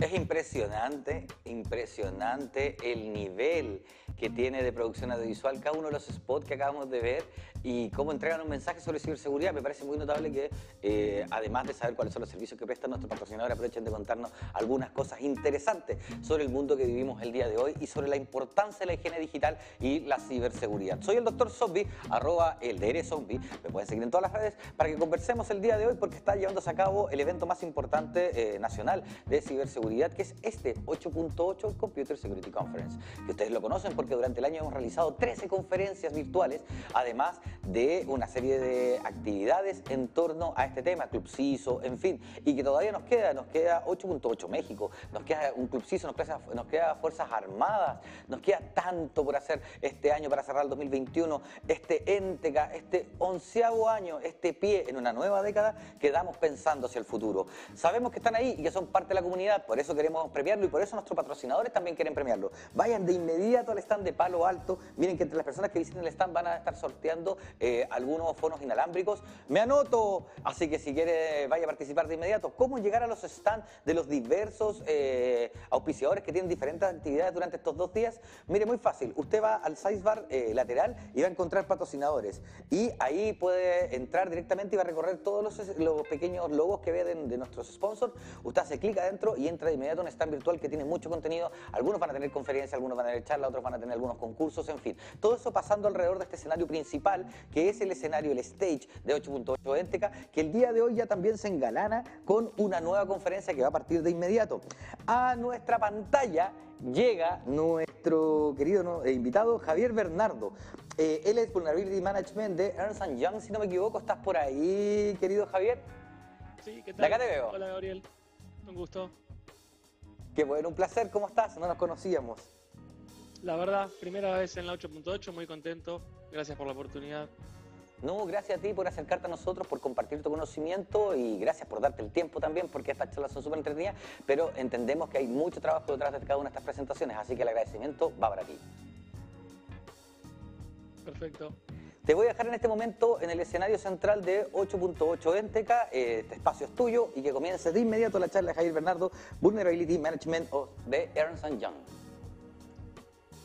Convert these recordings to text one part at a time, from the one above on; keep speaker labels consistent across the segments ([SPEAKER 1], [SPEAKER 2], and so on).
[SPEAKER 1] Es impresionante, impresionante el nivel que tiene de producción audiovisual cada uno de los spots que acabamos de ver y cómo entregan un mensaje sobre ciberseguridad. Me parece muy notable que, eh, además de saber cuáles son los servicios que prestan nuestros patrocinadores, aprovechen de contarnos algunas cosas interesantes sobre el mundo que vivimos el día de hoy y sobre la importancia de la higiene digital y la ciberseguridad. Soy el doctor Zombie, arroba el DR Zombie. Me pueden seguir en todas las redes para que conversemos el día de hoy porque está llevándose a cabo el evento más importante eh, nacional de ciberseguridad que es este 8.8 Computer Security Conference, que ustedes lo conocen porque durante el año hemos realizado 13 conferencias virtuales, además de una serie de actividades en torno a este tema, Club CISO, en fin, y que todavía nos queda, nos queda 8.8 México, nos queda un Club CISO, nos queda, nos queda Fuerzas Armadas, nos queda tanto por hacer este año para cerrar el 2021, este ENTECA, este onceavo año, este pie en una nueva década, quedamos pensando hacia el futuro. Sabemos que están ahí y que son parte de la comunidad, por eso queremos premiarlo y por eso nuestros patrocinadores también quieren premiarlo. Vayan de inmediato al stand de Palo Alto. Miren que entre las personas que visiten el stand van a estar sorteando eh, algunos fonos inalámbricos. Me anoto, así que si quiere vaya a participar de inmediato. ¿Cómo llegar a los stands de los diversos eh, auspiciadores que tienen diferentes actividades durante estos dos días? Mire, muy fácil. Usted va al sidebar eh, lateral y va a encontrar patrocinadores. Y ahí puede entrar directamente y va a recorrer todos los, pequeños logos que ve de, de nuestros sponsors. Usted hace clic adentro y entra de inmediato un stand virtual que tiene mucho contenido. Algunos van a tener conferencias, algunos van a tener charlas, otros van a tener algunos concursos, en fin. Todo eso pasando alrededor de este escenario principal, que es el escenario, el stage de 8.8 Enteca, que el día de hoy ya también se engalana con una nueva conferencia que va a partir de inmediato. A nuestra pantalla llega nuestro querido eh, invitado Javier Bernardo. Eh, él es Vulnerability Management de Ernst Young, si no me equivoco. ¿Estás por ahí, querido Javier?
[SPEAKER 2] Sí, ¿qué tal?
[SPEAKER 1] De acá te veo.
[SPEAKER 2] Hola, Gabriel. Un gusto.
[SPEAKER 1] Qué bueno, un placer. ¿Cómo estás? No nos conocíamos.
[SPEAKER 2] La verdad, primera vez en la 8.8, muy contento. Gracias por la oportunidad.
[SPEAKER 1] No, gracias a ti por acercarte a nosotros, por compartir tu conocimiento y gracias por darte el tiempo también, porque estas charlas son súper entretenidas, pero entendemos que hay mucho trabajo detrás de cada una de estas presentaciones, así que el agradecimiento va para ti.
[SPEAKER 2] Perfecto.
[SPEAKER 1] Te voy a dejar en este momento en el escenario central de 8.8 Enteca. Este espacio es tuyo y que comience de inmediato la charla de Javier Bernardo, Vulnerability Management de Ernst Young.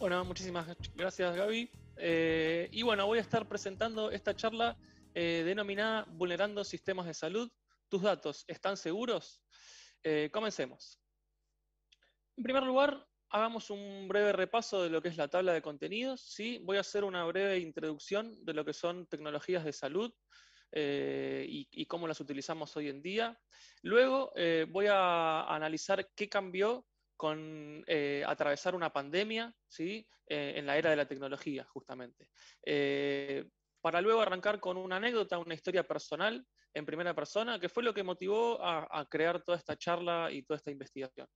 [SPEAKER 2] Bueno, muchísimas gracias Gaby. Eh, y bueno, voy a estar presentando esta charla eh, denominada Vulnerando Sistemas de Salud. ¿Tus datos están seguros? Eh, comencemos. En primer lugar, hagamos un breve repaso de lo que es la tabla de contenidos. ¿sí? Voy a hacer una breve introducción de lo que son tecnologías de salud eh, y, cómo las utilizamos hoy en día. Luego eh, voy a analizar qué cambió con eh, atravesar una pandemia ¿sí? en la era de la tecnología, justamente. para luego arrancar con una anécdota, una historia personal en primera persona, que fue lo que motivó a crear toda esta charla y toda esta investigación.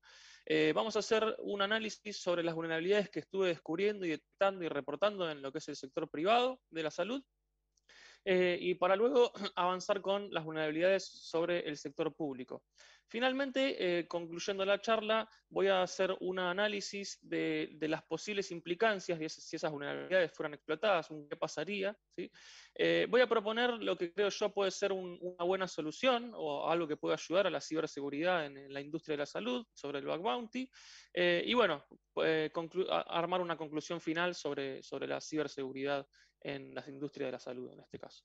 [SPEAKER 2] Eh, vamos a hacer un análisis sobre las vulnerabilidades que estuve descubriendo y detectando y reportando en lo que es el sector privado de la salud. Eh, y para luego avanzar con las vulnerabilidades sobre el sector público. Finalmente, eh, concluyendo la charla, voy a hacer un análisis de, las posibles implicancias de si esas vulnerabilidades fueran explotadas, qué pasaría. Eh, voy a proponer lo que creo yo puede ser una buena solución o algo que pueda ayudar a la ciberseguridad en, la industria de la salud sobre el bug bounty. Eh, y bueno, armar una conclusión final sobre, sobre la ciberseguridad en las industrias de la salud en este caso.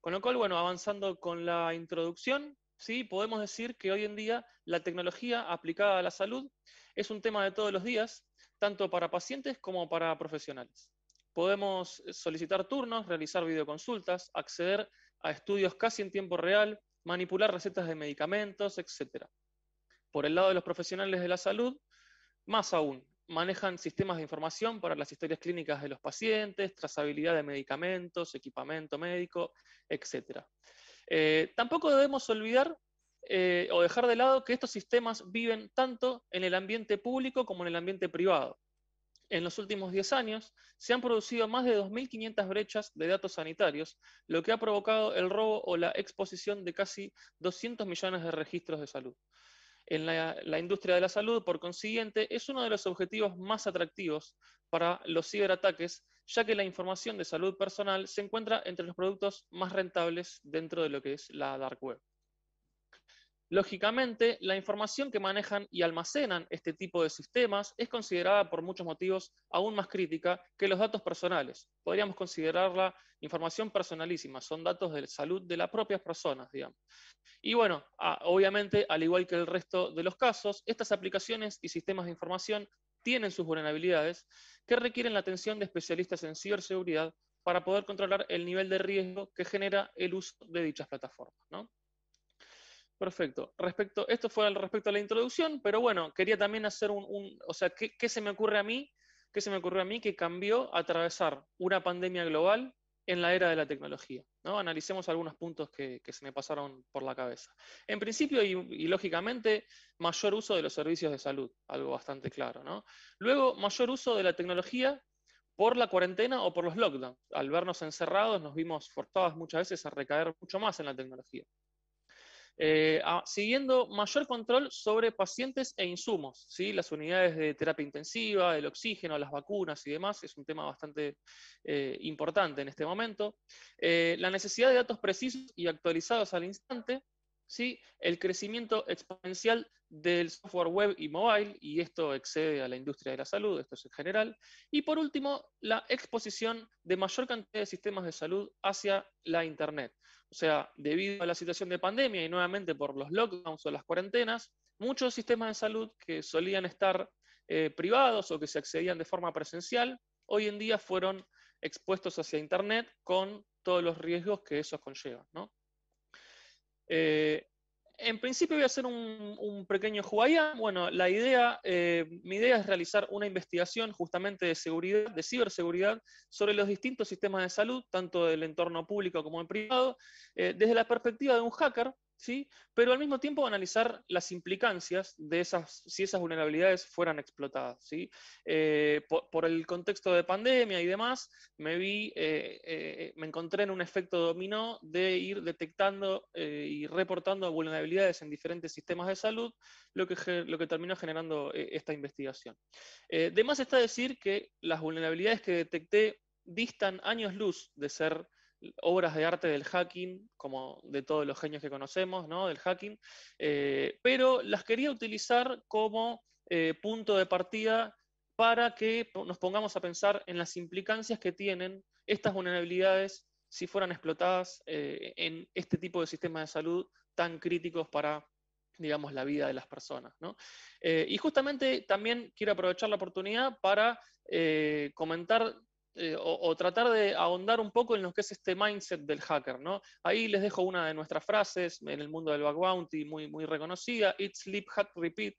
[SPEAKER 2] Con lo cual, bueno, avanzando con la introducción, ¿sí? podemos decir que hoy en día la tecnología aplicada a la salud es un tema de todos los días, tanto para pacientes como para profesionales. Podemos solicitar turnos, realizar videoconsultas, acceder a estudios casi en tiempo real, manipular recetas de medicamentos, etc. Por el lado de los profesionales de la salud, más aún, manejan sistemas de información para las historias clínicas de los pacientes, trazabilidad de medicamentos, equipamiento médico, etc. Eh, tampoco debemos olvidar eh, o dejar de lado que estos sistemas viven tanto en el ambiente público como en el ambiente privado. En los últimos 10 años se han producido más de 2.500 brechas de datos sanitarios, lo que ha provocado el robo o la exposición de casi 200 millones de registros de salud. En la, industria de la salud, por consiguiente, es uno de los objetivos más atractivos para los ciberataques ya que la información de salud personal se encuentra entre los productos más rentables dentro de lo que es la dark web. Lógicamente, la información que manejan y almacenan este tipo de sistemas es considerada por muchos motivos aún más crítica que los datos personales. Podríamos considerarla información personalísima, son datos de salud de las propias personas, digamos. Y bueno, obviamente, al igual que el resto de los casos, estas aplicaciones y sistemas de información tienen sus vulnerabilidades que requieren la atención de especialistas en ciberseguridad para poder controlar el nivel de riesgo que genera el uso de dichas plataformas. ¿no? Perfecto. Respecto, esto fue al respecto a la introducción, pero bueno, quería también hacer un, o sea, ¿qué, se me ocurre a mí? ¿Qué se me ocurre a mí que cambió atravesar una pandemia global en la era de la tecnología? ¿no? Analicemos algunos puntos que, se me pasaron por la cabeza. En principio y, lógicamente, mayor uso de los servicios de salud, algo bastante claro. ¿no? Luego, mayor uso de la tecnología por la cuarentena o por los lockdowns. Al vernos encerrados nos vimos forzados muchas veces a recaer mucho más en la tecnología. Eh, siguiendo mayor control sobre pacientes e insumos, ¿sí? las unidades de terapia intensiva, el oxígeno, las vacunas y demás, es un tema bastante eh, importante en este momento. Eh, la necesidad de datos precisos y actualizados al instante, ¿sí? el crecimiento exponencial del software web y mobile, y esto excede a la industria de la salud, esto es en general. Y por último, la exposición de mayor cantidad de sistemas de salud hacia la Internet. O sea, debido a la situación de pandemia y nuevamente por los lockdowns o las cuarentenas, muchos sistemas de salud que solían estar eh, privados o que se accedían de forma presencial, hoy en día fueron expuestos hacia Internet con todos los riesgos que eso conlleva. Eh, en principio voy a hacer un, pequeño jugadía. Bueno, la idea, eh, mi idea es realizar una investigación justamente de seguridad, de ciberseguridad, sobre los distintos sistemas de salud, tanto del entorno público como el privado, eh, desde la perspectiva de un hacker, ¿sí? pero al mismo tiempo analizar las implicancias de esas, si esas vulnerabilidades fueran explotadas. ¿sí? Eh, por, el contexto de pandemia y demás, me vi, eh, eh, me encontré en un efecto dominó de ir detectando y reportando vulnerabilidades en diferentes sistemas de salud, lo que, lo que terminó generando esta investigación. de más está decir que las vulnerabilidades que detecté distan años luz de ser obras de arte del hacking, como de todos los genios que conocemos, ¿no? del hacking, eh, pero las quería utilizar como eh, punto de partida para que nos pongamos a pensar en las implicancias que tienen estas vulnerabilidades si fueran explotadas eh, en este tipo de sistemas de salud tan críticos para digamos, la vida de las personas. y justamente también quiero aprovechar la oportunidad para comentar eh, o, tratar de ahondar un poco en lo que es este mindset del hacker. ¿no? Ahí les dejo una de nuestras frases en el mundo del bug bounty muy, muy reconocida, Eat, Sleep, Hack, Repeat,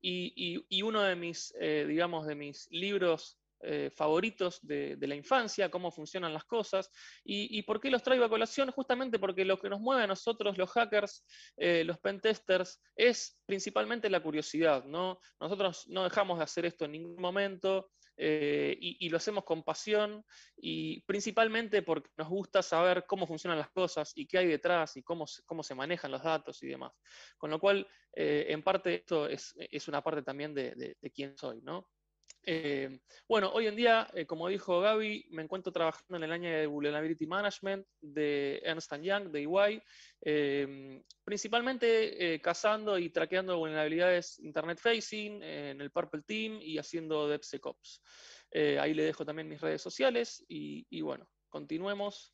[SPEAKER 2] y, uno de mis, eh, digamos, de mis libros eh, favoritos de, la infancia, cómo funcionan las cosas. Y, por qué los traigo a colación? Justamente porque lo que nos mueve a nosotros, los hackers, los pentesters, es principalmente la curiosidad. ¿no? Nosotros no dejamos de hacer esto en ningún momento. Eh, y, lo hacemos con pasión y principalmente porque nos gusta saber cómo funcionan las cosas y qué hay detrás y cómo, cómo se manejan los datos y demás. Con lo cual, eh, en parte esto es, una parte también de, de quién soy, ¿no? Eh, bueno, hoy en día, eh, como dijo Gaby, me encuentro trabajando en el año de Vulnerability Management de Ernst Young, de EY, eh, principalmente cazando y traqueando vulnerabilidades Internet Facing en el Purple Team y haciendo DevSecOps. ahí le dejo también mis redes sociales y bueno, continuemos.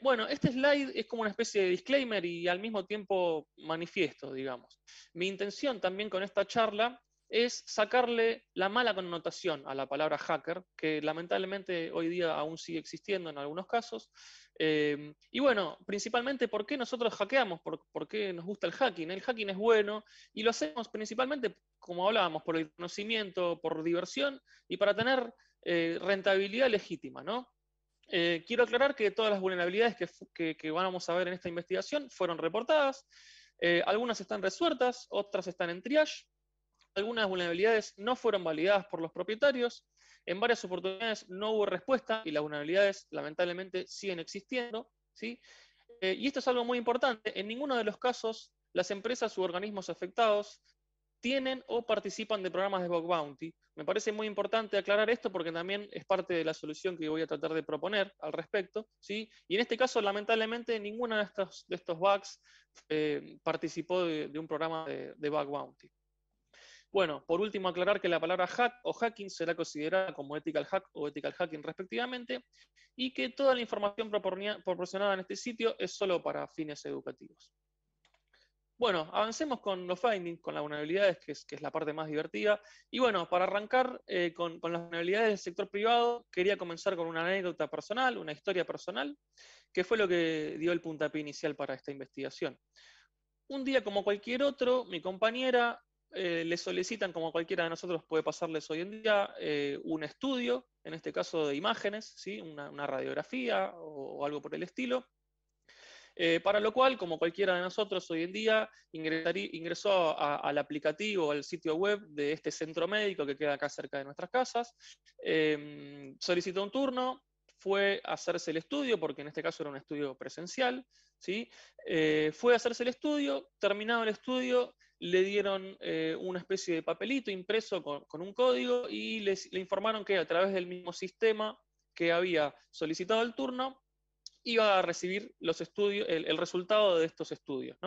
[SPEAKER 2] bueno, este slide es como una especie de disclaimer y al mismo tiempo manifiesto, digamos. Mi intención también con esta charla es sacarle la mala connotación a la palabra hacker, que lamentablemente hoy día aún sigue existiendo en algunos casos. Eh, y bueno, principalmente, ¿por qué nosotros hackeamos? ¿Por, qué nos gusta el hacking? El hacking es bueno y lo hacemos principalmente, como hablábamos, por el conocimiento, por diversión y para tener eh, rentabilidad legítima, ¿no? Eh, quiero aclarar que todas las vulnerabilidades que, que, vamos a ver en esta investigación fueron reportadas. algunas están resueltas, otras están en triage. Algunas vulnerabilidades no fueron validadas por los propietarios, en varias oportunidades no hubo respuesta y las vulnerabilidades lamentablemente siguen existiendo. ¿sí? Eh, y esto es algo muy importante, en ninguno de los casos las empresas u organismos afectados tienen o participan de programas de bug bounty. Me parece muy importante aclarar esto porque también es parte de la solución que voy a tratar de proponer al respecto. ¿sí? Y en este caso, lamentablemente, ninguno de estos, de bugs eh, participó de, un programa de, de bug bounty. Bueno, por último, aclarar que la palabra hack o hacking será considerada como ethical hack o ethical hacking respectivamente, y que toda la información proporcionada en este sitio es solo para fines educativos. Bueno, avancemos con los findings, con las vulnerabilidades, que es, la parte más divertida. Y bueno, para arrancar eh, con, con, las vulnerabilidades del sector privado, quería comenzar con una anécdota personal, una historia personal, que fue lo que dio el puntapié inicial para esta investigación. Un día como cualquier otro, mi compañera eh, le solicitan, como cualquiera de nosotros puede pasarles hoy en día, eh, un estudio, en este caso de imágenes, ¿sí? una, radiografía o, algo por el estilo, eh, para lo cual, como cualquiera de nosotros hoy en día, ingresó al aplicativo, al sitio web de este centro médico que queda acá cerca de nuestras casas, em, solicitó un turno, fue a hacerse el estudio, porque en este caso era un estudio presencial, ¿sí? fue a hacerse el estudio, terminado el estudio, le dieron eh, una especie de papelito impreso con, un código y le informaron que a través del mismo sistema que había solicitado el turno, iba a recibir los estudios, el, resultado de estos estudios.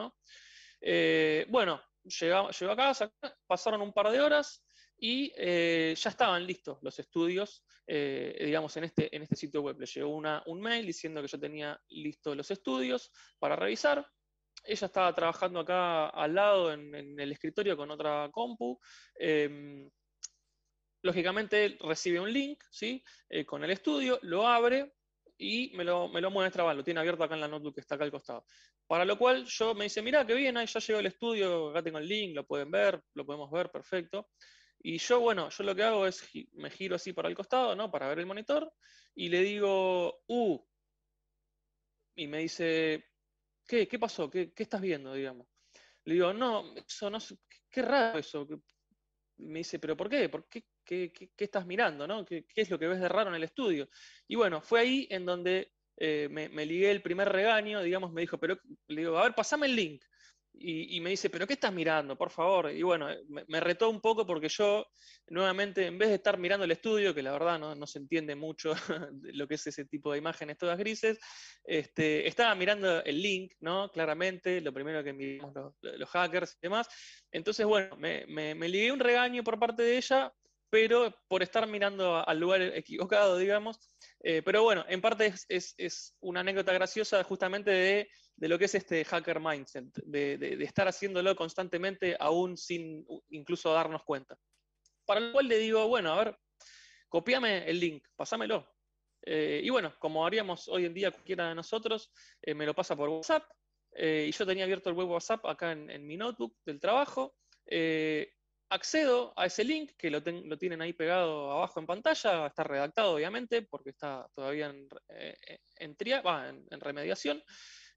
[SPEAKER 2] Eh, bueno, llegó, a casa, pasaron un par de horas y eh, ya estaban listos los estudios, digamos, en este, en este sitio web. Le llegó una, un mail diciendo que yo tenía listos los estudios para revisar ella estaba trabajando acá al lado en, el escritorio con otra compu. Em, lógicamente recibe un link ¿sí? Eh, con el estudio, lo abre y me lo, me lo muestra, lo tiene abierto acá en la notebook que está acá al costado. Para lo cual yo me dice, mira, qué bien, ahí ya llegó el estudio, acá tengo el link, lo pueden ver, lo podemos ver, perfecto. Y yo, bueno, yo lo que hago es, me giro así para el costado, ¿no? Para ver el monitor, y le digo, uh, y me dice, ¿Qué, qué pasó? ¿Qué, ¿Qué, estás viendo, digamos? Le digo, no, eso no qué raro eso. Me dice, ¿pero por qué? ¿Por qué, qué, qué estás mirando? ¿no? ¿Qué, es lo que ves de raro en el estudio? Y bueno, fue ahí en donde eh, me, me, ligué el primer regaño, digamos, me dijo, pero le digo, a ver, pasame el link. Y, me dice, ¿pero qué estás mirando? Por favor. Y bueno, me, retó un poco porque yo, nuevamente, en vez de estar mirando el estudio, que la verdad no, se entiende mucho lo que es ese tipo de imágenes todas grises, este, estaba mirando el link, ¿no? Claramente, lo primero que miramos los, hackers y demás. Entonces, bueno, me, me, ligué un regaño por parte de ella, pero por estar mirando al lugar equivocado, digamos. Eh, pero bueno, en parte es, una anécdota graciosa justamente de lo que es este hacker mindset, de, estar haciéndolo constantemente aún sin incluso darnos cuenta. Para lo cual le digo, bueno, a ver, copiame el link, pasámelo. Eh, y bueno, como haríamos hoy en día cualquiera de nosotros, eh, me lo pasa por WhatsApp. Eh, y yo tenía abierto el web WhatsApp acá en, mi notebook del trabajo. Accedo a ese link, que lo, tienen ahí pegado abajo en pantalla, está redactado obviamente, porque está todavía en, en, en remediación.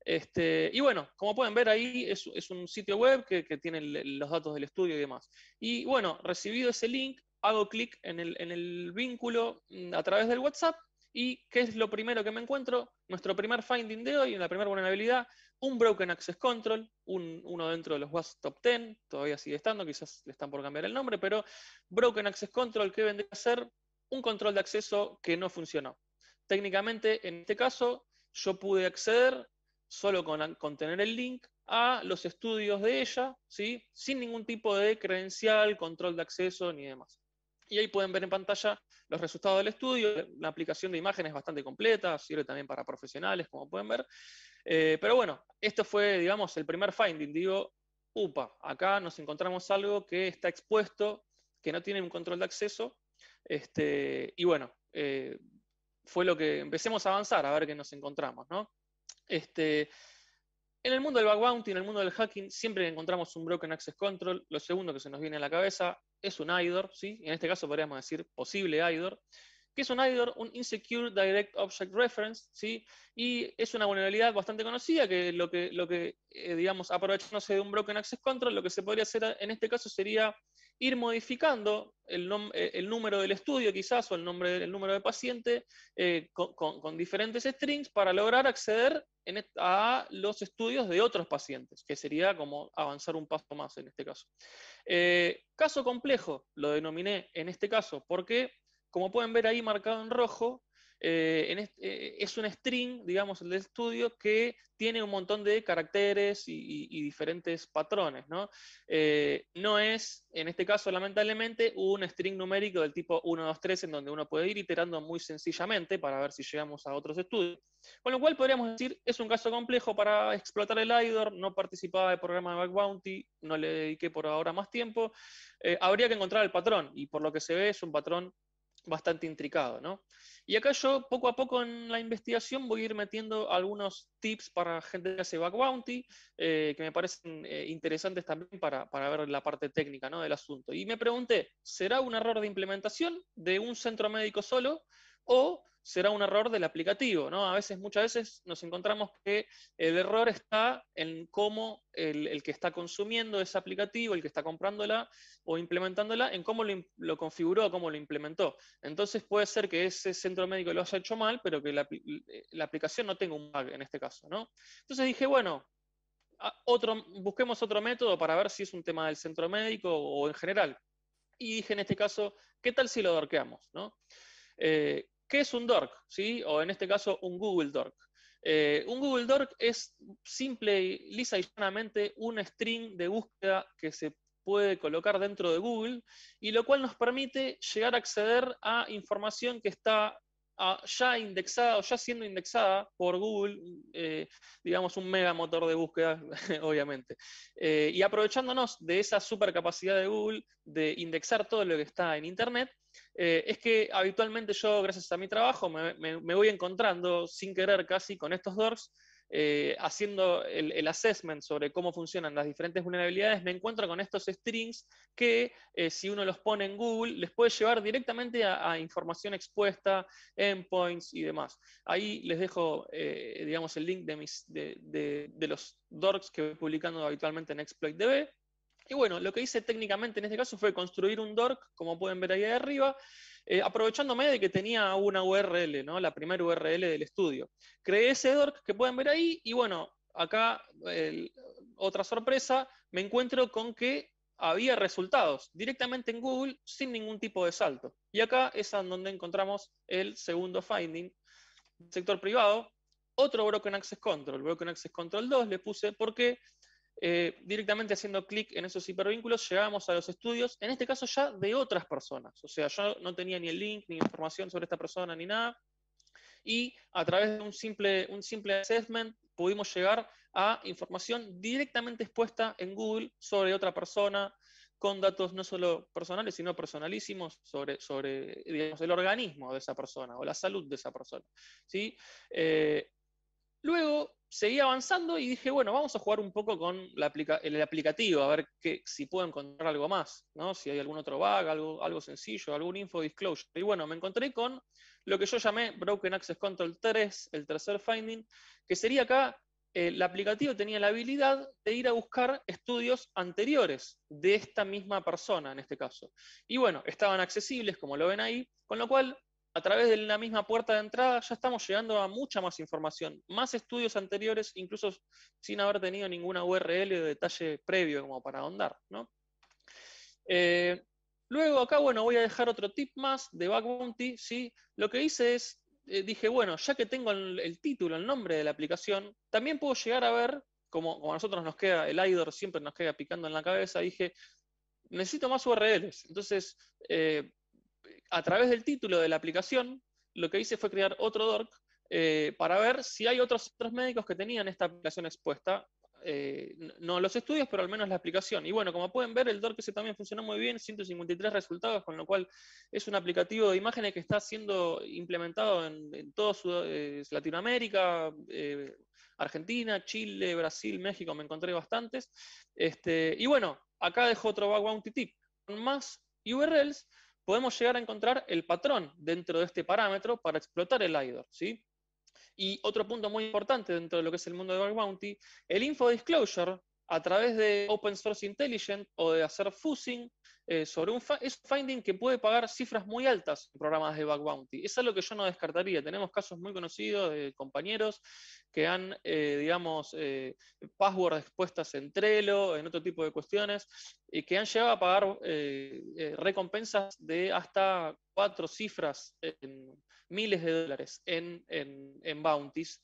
[SPEAKER 2] Este, y bueno, como pueden ver ahí, es, un sitio web que, tiene los datos del estudio y demás. Y bueno, recibido ese link, hago clic en el, vínculo mm, a través del WhatsApp y ¿qué es lo primero que me encuentro? Nuestro primer finding de hoy, en la primera vulnerabilidad, un Broken Access Control, uno dentro de los WASP Top 10, todavía sigue estando, quizás le están por cambiar el nombre, pero Broken Access Control, ¿qué vendría a ser? Un control de acceso que no funcionó. Técnicamente, en este caso, yo pude acceder solo con, tener el link a los estudios de ella, ¿sí? sin ningún tipo de credencial, control de acceso ni demás. Y ahí pueden ver en pantalla los resultados del estudio. La aplicación de imágenes es bastante completa, sirve también para profesionales, como pueden ver. Eh, pero bueno, esto fue, digamos, el primer finding. Digo, upa, acá nos encontramos algo que está expuesto, que no tiene un control de acceso. Este, y bueno, eh, fue lo que empecemos a avanzar, a ver qué nos encontramos, ¿no? Este, en el mundo del bug bounty, en el mundo del hacking, siempre encontramos un broken access control, lo segundo que se nos viene a la cabeza es un IDOR, ¿sí? en este caso podríamos decir posible IDOR. ¿Qué es un IDOR? Un Insecure Direct Object Reference, ¿sí? Y es una vulnerabilidad bastante conocida que lo que, lo que eh, digamos, aprovechándose de un Broken Access Control, lo que se podría hacer en este caso sería ir modificando el, eh, número del estudio quizás o el, nombre, el número de paciente eh, con, diferentes strings para lograr acceder a los estudios de otros pacientes, que sería como avanzar un paso más en este caso. Eh, caso complejo, lo denominé en este caso, porque como pueden ver ahí marcado en rojo, eh, eh, es un string, digamos, el de estudio, que tiene un montón de caracteres y, diferentes patrones. ¿no? Eh, no es, en este caso, lamentablemente, un string numérico del tipo 1, 2, 3, en donde uno puede ir iterando muy sencillamente para ver si llegamos a otros estudios. Con lo cual podríamos decir, es un caso complejo para explotar el IDOR, no participaba del programa de Back Bounty, no le dediqué por ahora más tiempo. habría que encontrar el patrón, y por lo que se ve es un patrón bastante intricado, ¿no? Y acá yo poco a poco en la investigación voy a ir metiendo algunos tips para gente que hace back bounty, eh, que me parecen eh, interesantes también para, para, ver la parte técnica ¿no? del asunto. Y me pregunté, ¿será un error de implementación de un centro médico solo o será un error del aplicativo, ¿no? A veces, muchas veces nos encontramos que el error está en cómo el, que está consumiendo ese aplicativo, el que está comprándola o implementándola, en cómo lo, configuró, cómo lo implementó. Entonces puede ser que ese centro médico lo haya hecho mal, pero que la, aplicación no tenga un bug en este caso, ¿no? Entonces dije, bueno, otro, busquemos otro método para ver si es un tema del centro médico o en general. Y dije en este caso, ¿qué tal si lo dorqueamos? ¿no? Eh, ¿Qué es un dork? ¿Sí? O en este caso, un Google Dork. Eh, un Google Dork es simple, lisa y llanamente un string de búsqueda que se puede colocar dentro de Google y lo cual nos permite llegar a acceder a información que está ya indexada o ya siendo indexada por Google, eh, digamos un mega motor de búsqueda, obviamente. Eh, y aprovechándonos de esa super capacidad de Google de indexar todo lo que está en Internet, eh, es que habitualmente yo, gracias a mi trabajo, me, voy encontrando sin querer casi con estos dorks eh, haciendo el, assessment sobre cómo funcionan las diferentes vulnerabilidades, me encuentro con estos strings que eh, si uno los pone en Google les puede llevar directamente a, información expuesta, endpoints y demás. Ahí les dejo, eh, digamos, el link de, mis, de, los dorks que voy publicando habitualmente en ExploitDB. Y bueno, lo que hice técnicamente en este caso fue construir un dork, como pueden ver ahí arriba, eh, aprovechándome de que tenía una URL, ¿no? la primera URL del estudio. Creé ese dork que pueden ver ahí y bueno, acá otra sorpresa, me encuentro con que había resultados directamente en Google sin ningún tipo de salto. Y acá es donde encontramos el segundo finding, sector privado, otro Broken Access Control, Broken Access Control 2 le puse porque eh, directamente haciendo clic en esos hipervínculos llegamos a los estudios, en este caso ya de otras personas. O sea, yo no tenía ni el link, ni información sobre esta persona, ni nada. Y a través de un simple, un simple assessment pudimos llegar a información directamente expuesta en Google sobre otra persona, con datos no solo personales, sino personalísimos sobre, sobre digamos, el organismo de esa persona o la salud de esa persona. ¿sí? Eh, luego seguí avanzando y dije, bueno, vamos a jugar un poco con el aplicativo, a ver que, si puedo encontrar algo más, ¿no? si hay algún otro bug, algo, algo sencillo, algún info disclosure. Y bueno, me encontré con lo que yo llamé Broken Access Control 3, el tercer finding, que sería acá, eh, el aplicativo tenía la habilidad de ir a buscar estudios anteriores de esta misma persona, en este caso. Y bueno, estaban accesibles, como lo ven ahí, con lo cual a través de la misma puerta de entrada ya estamos llegando a mucha más información, más estudios anteriores, incluso sin haber tenido ninguna URL de detalle previo como para ahondar. Eh, luego acá, bueno, voy a dejar otro tip más de Bug Bounty. ¿sí? Lo que hice es, eh, dije, bueno, ya que tengo el, título, el nombre de la aplicación, también puedo llegar a ver, como, a nosotros nos queda, el IDOR siempre nos queda picando en la cabeza, dije, necesito más URLs. Entonces, eh, a través del título de la aplicación, lo que hice fue crear otro dork eh, para ver si hay otros, otros médicos que tenían esta aplicación expuesta. Eh, no los estudios, pero al menos la aplicación. Y bueno, como pueden ver, el dork ese también funcionó muy bien, 153 resultados, con lo cual es un aplicativo de imágenes que está siendo implementado en, en toda eh, Latinoamérica, Argentina, Chile, Brasil, México, me encontré bastantes. Este, y bueno, acá dejo otro bounty tip. Con más URLs, podemos llegar a encontrar el patrón dentro de este parámetro para explotar el IDOR. ¿sí? Y otro punto muy importante dentro de lo que es el mundo de Bug Bounty, el info disclosure a través de Open Source Intelligence o de hacer fuzzing eh, sobre un finding que puede pagar cifras muy altas en programas de bug bounty. Es algo que yo no descartaría. Tenemos casos muy conocidos de compañeros que han, eh, digamos, eh, password expuestas en Trello, en otro tipo de cuestiones, y que han llegado a pagar recompensas de hasta cuatro cifras en miles de dólares en, en, bounties,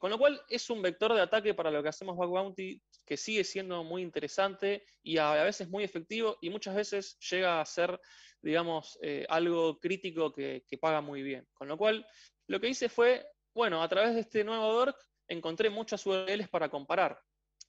[SPEAKER 2] con lo cual es un vector de ataque para lo que hacemos bug bounty que sigue siendo muy interesante y a, veces muy efectivo y muchas veces llega a ser, digamos, eh, algo crítico que, paga muy bien. Con lo cual, lo que hice fue, bueno, a través de este nuevo DORC encontré muchas URLs para comparar.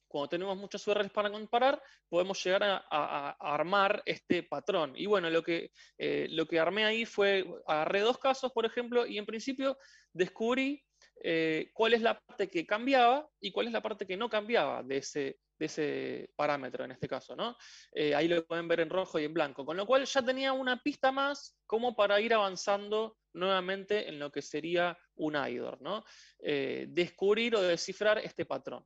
[SPEAKER 2] Cuando tenemos muchas URLs para comparar, podemos llegar a, armar este patrón. Y bueno, lo que, eh, lo que armé ahí fue, agarré dos casos, por ejemplo, y en principio descubrí eh, cuál es la parte que cambiaba y cuál es la parte que no cambiaba de ese, de ese parámetro en este caso. ¿no? Eh, ahí lo pueden ver en rojo y en blanco. Con lo cual ya tenía una pista más como para ir avanzando nuevamente en lo que sería un IDOR. ¿no? Eh, descubrir o descifrar este patrón.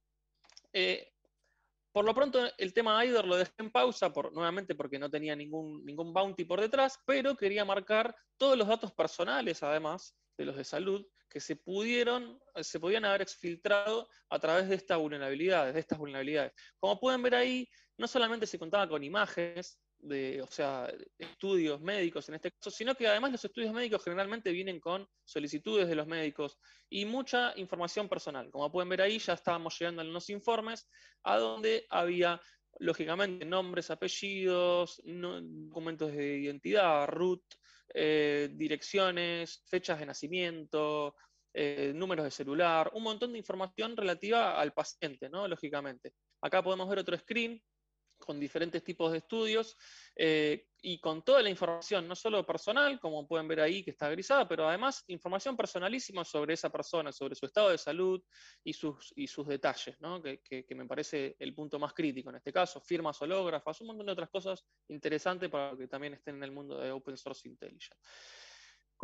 [SPEAKER 2] por lo pronto el tema IDOR lo dejé en pausa, por, nuevamente porque no tenía ningún, ningún bounty por detrás, pero quería marcar todos los datos personales además de los de salud que se pudieron, se podían haber exfiltrado a través de estas vulnerabilidades, de estas vulnerabilidades. Como pueden ver ahí, no solamente se contaba con imágenes, de, o sea, estudios médicos en este caso, sino que además los estudios médicos generalmente vienen con solicitudes de los médicos y mucha información personal. Como pueden ver ahí, ya estábamos llegando a los informes, a donde había, lógicamente, nombres, apellidos, documentos de identidad, root, eh, direcciones, fechas de nacimiento, eh, números de celular, un montón de información relativa al paciente, ¿no? Lógicamente. Acá podemos ver otro screen con diferentes tipos de estudios eh, y con toda la información, no solo personal, como pueden ver ahí que está grisada, pero además información personalísima sobre esa persona, sobre su estado de salud y sus, y sus detalles, ¿no? que, que, me parece el punto más crítico en este caso, firmas hológrafas, un montón de otras cosas interesantes para que también estén en el mundo de Open Source Intelligence.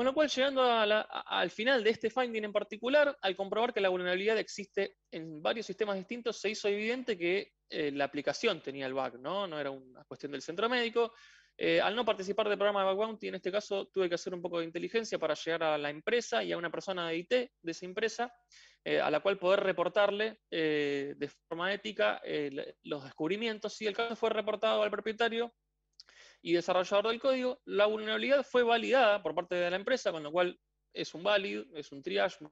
[SPEAKER 2] Con lo cual, llegando al final de este finding en particular, al comprobar que la vulnerabilidad existe en varios sistemas distintos, se hizo evidente que eh, la aplicación tenía el bug, ¿no? No era una cuestión del centro médico. Eh, al no participar del programa de bug bounty, en este caso tuve que hacer un poco de inteligencia para llegar a la empresa y a una persona de IT de esa empresa, eh, a la cual poder reportarle de forma ética los descubrimientos. Si el caso fue reportado al propietario, y desarrollador del código, la vulnerabilidad fue validada por parte de la empresa, con lo cual es un válido, es un triage,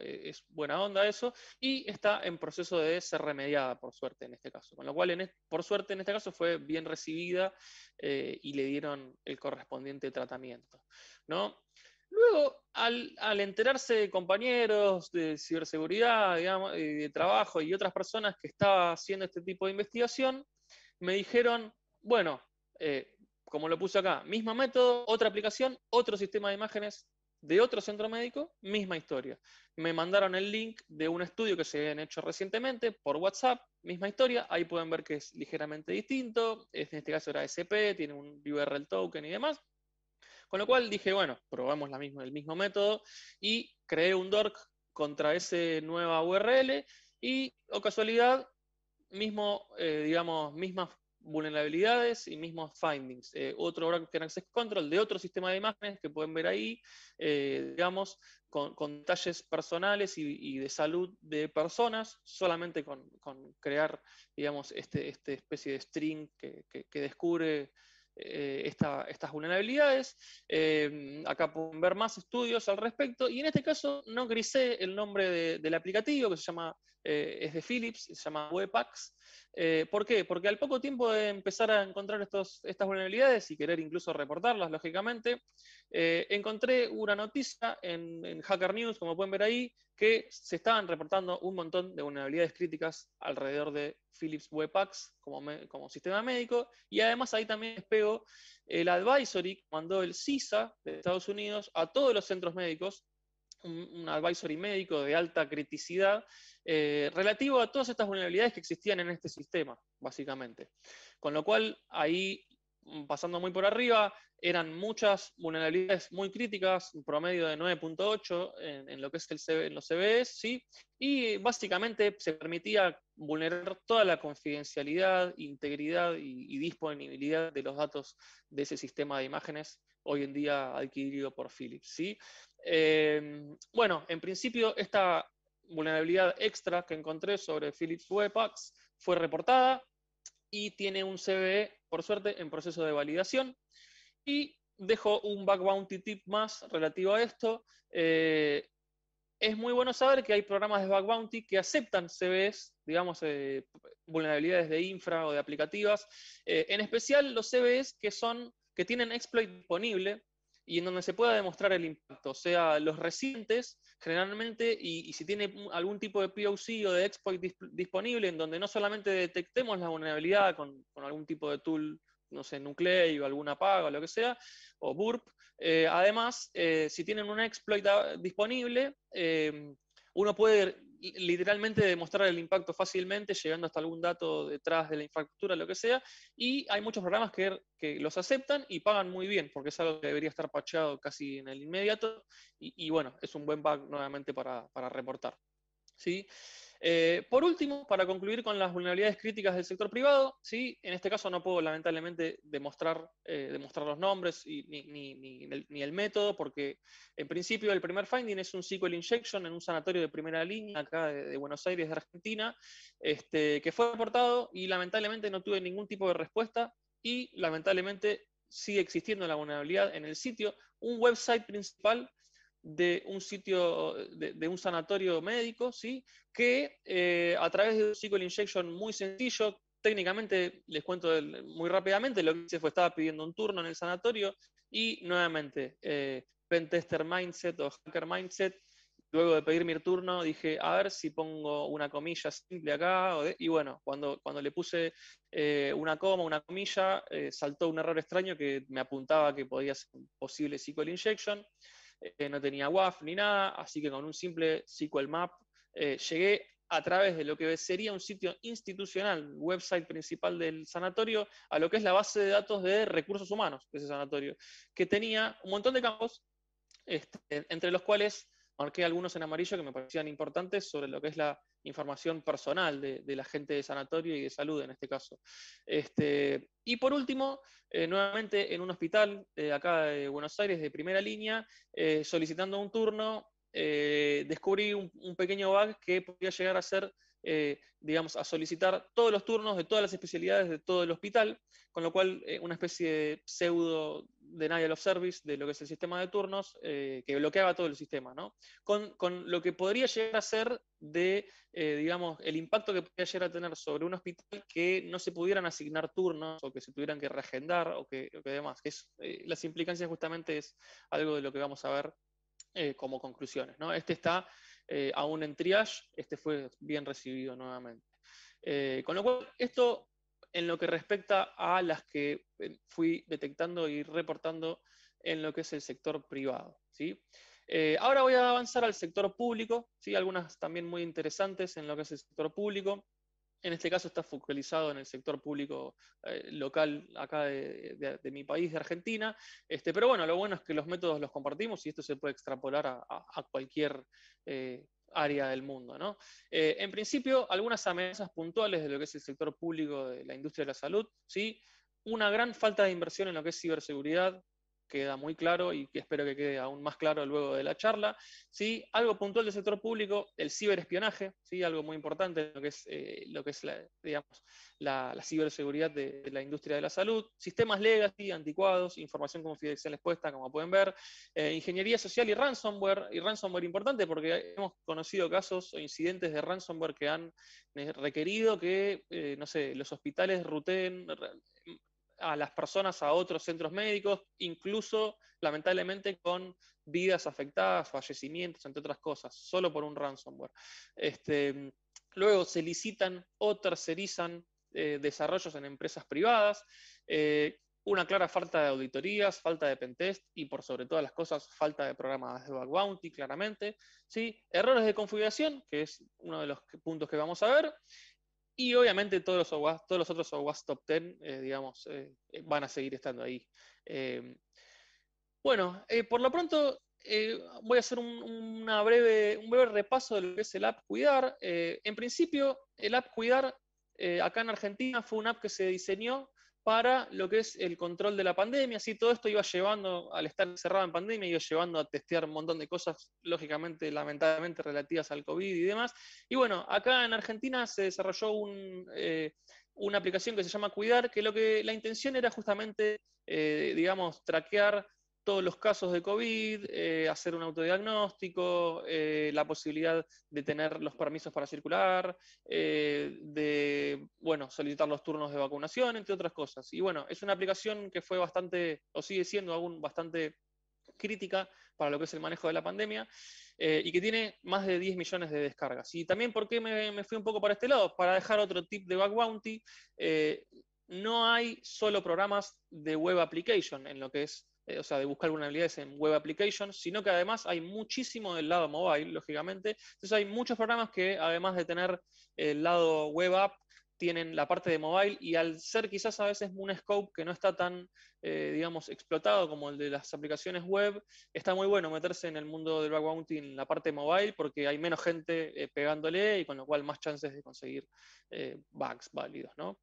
[SPEAKER 2] eh, es buena onda eso, y está en proceso de ser remediada, por suerte, en este caso. Con lo cual, por suerte, en este caso fue bien recibida eh, y le dieron el correspondiente tratamiento. ¿no? Luego, al, enterarse de compañeros de ciberseguridad, digamos, de trabajo y otras personas que estaban haciendo este tipo de investigación, me dijeron, bueno, eh, como lo puse acá, mismo método, otra aplicación, otro sistema de imágenes de otro centro médico, misma historia. Me mandaron el link de un estudio que se habían hecho recientemente por WhatsApp, misma historia, ahí pueden ver que es ligeramente distinto, en este caso era SP, tiene un URL token y demás. Con lo cual dije, bueno, probamos la misma, el mismo método y creé un DORC contra ese nueva URL y, o casualidad, mismo, eh, digamos, misma vulnerabilidades y mismos findings. Eh, otro Broken Access Control de otro sistema de imágenes que pueden ver ahí, eh, digamos, con, detalles personales y, de salud de personas, solamente con, crear, digamos, este, este, especie de string que, descubre eh, estas vulnerabilidades. acá pueden ver más estudios al respecto y en este caso no grisé el nombre del aplicativo que se llama, es de Philips, se llama Webpax. Eh, ¿Por qué? Porque al poco tiempo de empezar a encontrar estos, estas vulnerabilidades y querer incluso reportarlas, lógicamente, eh, encontré una noticia en, Hacker News, como pueden ver ahí, que se estaban reportando un montón de vulnerabilidades críticas alrededor de Philips Webpax como, como sistema médico. Y además ahí también despego el advisory que mandó el CISA de Estados Unidos a todos los centros médicos un, advisory médico de alta criticidad eh, relativo a todas estas vulnerabilidades que existían en este sistema, básicamente. Con lo cual, ahí mm, pasando muy por arriba, eran muchas vulnerabilidades muy críticas, un promedio de 9.8 en, lo que es el en los CVEs, ¿sí? y básicamente se permitía vulnerar toda la confidencialidad, integridad y, disponibilidad de los datos de ese sistema de imágenes hoy en día adquirido por Philips. ¿sí? Em, bueno, en principio esta vulnerabilidad extra que encontré sobre Philips Webpack fue reportada y tiene un CVE, por suerte, en proceso de validación. Y dejo un bug bounty tip más relativo a esto. Eh, es muy bueno saber que hay programas de bug bounty que aceptan CVEs, digamos, eh, vulnerabilidades de infra o de aplicativas, eh, en especial los CVEs que, son, que tienen exploit disponible y en donde se pueda demostrar el impacto, o sea, los recientes generalmente, y, si tiene algún tipo de POC o de exploit disponible, en donde no solamente detectemos la vulnerabilidad con, con algún tipo de tool no sé, Nuclei o alguna paga o lo que sea, o Burp. Eh, además, eh, si tienen un exploit disponible, eh, uno puede literalmente demostrar el impacto fácilmente, llegando hasta algún dato detrás de la infraestructura, lo que sea, y hay muchos programas que, los aceptan y pagan muy bien, porque es algo que debería estar pacheado casi en el inmediato, y, bueno, es un buen bug nuevamente para, para reportar. ¿sí? Eh, por último, para concluir con las vulnerabilidades críticas del sector privado, ¿sí? en este caso no puedo lamentablemente demostrar, eh, demostrar los nombres ni, el, método, porque en principio el primer finding es un SQL injection en un sanatorio de primera línea acá de, Buenos Aires, de Argentina, este, que fue reportado y lamentablemente no tuve ningún tipo de respuesta y lamentablemente sigue existiendo la vulnerabilidad en el sitio. Un website principal de un sitio, de, un sanatorio médico, ¿sí? que eh, a través de un SQL injection muy sencillo, técnicamente, les cuento muy rápidamente, lo que hice fue estaba pidiendo un turno en el sanatorio y nuevamente, eh, pentester mindset o hacker mindset, luego de pedir mi turno, dije, a ver si pongo una comilla simple acá, y bueno, cuando, cuando le puse eh, una coma, una comilla, saltó un error extraño que me apuntaba que podía ser un posible SQL injection. Eh, no tenía WAF ni nada, así que con un simple SQL Map eh, llegué a través de lo que sería un sitio institucional, website principal del sanatorio, a lo que es la base de datos de recursos humanos de ese sanatorio, que tenía un montón de campos, este, entre los cuales marqué algunos en amarillo que me parecían importantes sobre lo que es la información personal de, la gente de sanatorio y de salud en este caso. Este, y por último, eh, nuevamente en un hospital eh, acá de Buenos Aires de primera línea, eh, solicitando un turno, descubrí un, un, pequeño bug que podía llegar a ser digamos, a solicitar todos los turnos de todas las especialidades de todo el hospital, con lo cual una especie de pseudo denial of service de lo que es el sistema de turnos eh, que bloqueaba todo el sistema, ¿no? Con, lo que podría llegar a ser de, digamos, el impacto que podría llegar a tener sobre un hospital que no se pudieran asignar turnos o que se tuvieran que reagendar o que, que demás. Es, las implicancias justamente es algo de lo que vamos a ver como conclusiones, ¿no? Este está eh, aún en triage, este fue bien recibido nuevamente. Eh, con lo cual, esto en lo que respecta a las que eh, fui detectando y reportando en lo que es el sector privado. ¿sí? ahora voy a avanzar al sector público, ¿sí? algunas también muy interesantes en lo que es el sector público. En este caso está focalizado en el sector público local acá de, mi país, de Argentina. Este, pero bueno, lo bueno es que los métodos los compartimos y esto se puede extrapolar a, cualquier eh, área del mundo. ¿no? Eh, en principio, algunas amenazas puntuales de lo que es el sector público de la industria de la salud, ¿sí? una gran falta de inversión en lo que es ciberseguridad, queda muy claro y que espero que quede aún más claro luego de la charla. ¿sí? Algo puntual del sector público, el ciberespionaje, ¿sí? algo muy importante, lo que es, eh, lo que es la, digamos, la, ciberseguridad de, la industria de la salud, sistemas legacy, anticuados, información confidencial expuesta, como pueden ver, eh, ingeniería social y ransomware, y ransomware importante porque hemos conocido casos o incidentes de ransomware que han eh, requerido que, no sé, los hospitales ruteen a las personas a otros centros médicos, incluso lamentablemente con vidas afectadas, fallecimientos, entre otras cosas, solo por un ransomware. Este, luego se licitan o tercerizan eh, desarrollos en empresas privadas, eh, una clara falta de auditorías, falta de pentest y por sobre todas las cosas, falta de programas de bug bounty, claramente. ¿sí? Errores de configuración, que es uno de los puntos que vamos a ver, y obviamente todos los, todos los otros OWASP Top 10, digamos, van a seguir estando ahí. bueno, por lo pronto voy a hacer un, breve, un breve repaso de lo que es el app Cuidar. en principio, el app Cuidar acá en Argentina fue una app que se diseñó para lo que es el control de la pandemia. Así todo esto iba llevando, al estar cerrado en pandemia, iba llevando a testear un montón de cosas, lógicamente, lamentablemente, relativas al COVID y demás. Y bueno, acá en Argentina se desarrolló eh, una aplicación que se llama Cuidar, que lo que la intención era justamente, eh, digamos, traquear todos los casos de COVID, eh, hacer un autodiagnóstico, eh, la posibilidad de tener los permisos para circular, eh, de bueno, solicitar los turnos de vacunación, entre otras cosas. Y bueno, es una aplicación que fue bastante, o sigue siendo aún bastante crítica para lo que es el manejo de la pandemia y que tiene más de 10 millones de descargas. Y también, ¿por qué me, me fui un poco para este lado? Para dejar otro tip de Bug Bounty. no hay solo programas de web application en lo que es eh, o sea, de buscar vulnerabilidades en web applications, sino que además hay muchísimo del lado mobile, lógicamente. Entonces hay muchos programas que además de tener el lado web app, tienen la parte de mobile y al ser quizás a veces un scope que no está tan, eh, digamos, explotado como el de las aplicaciones web, está muy bueno meterse en el mundo del bounty en la parte mobile porque hay menos gente eh, pegándole y con lo cual más chances de conseguir bugs válidos, ¿no?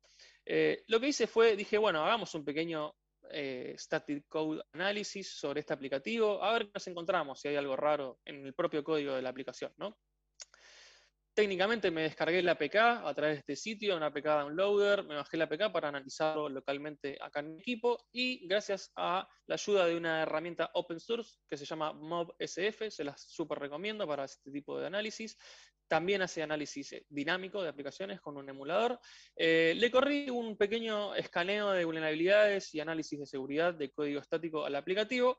[SPEAKER 2] lo que hice fue, dije, bueno, hagamos un pequeño eh, static code analysis sobre este aplicativo, a ver qué nos encontramos, si hay algo raro en el propio código de la aplicación. ¿no? Técnicamente me descargué la APK a través de este sitio, una APK downloader, me bajé la APK para analizarlo localmente acá en mi equipo y gracias a la ayuda de una herramienta open source que se llama MobSF, se las súper recomiendo para este tipo de análisis, también hace análisis dinámico de aplicaciones con un emulador. Eh, le corrí un pequeño escaneo de vulnerabilidades y análisis de seguridad de código estático al aplicativo.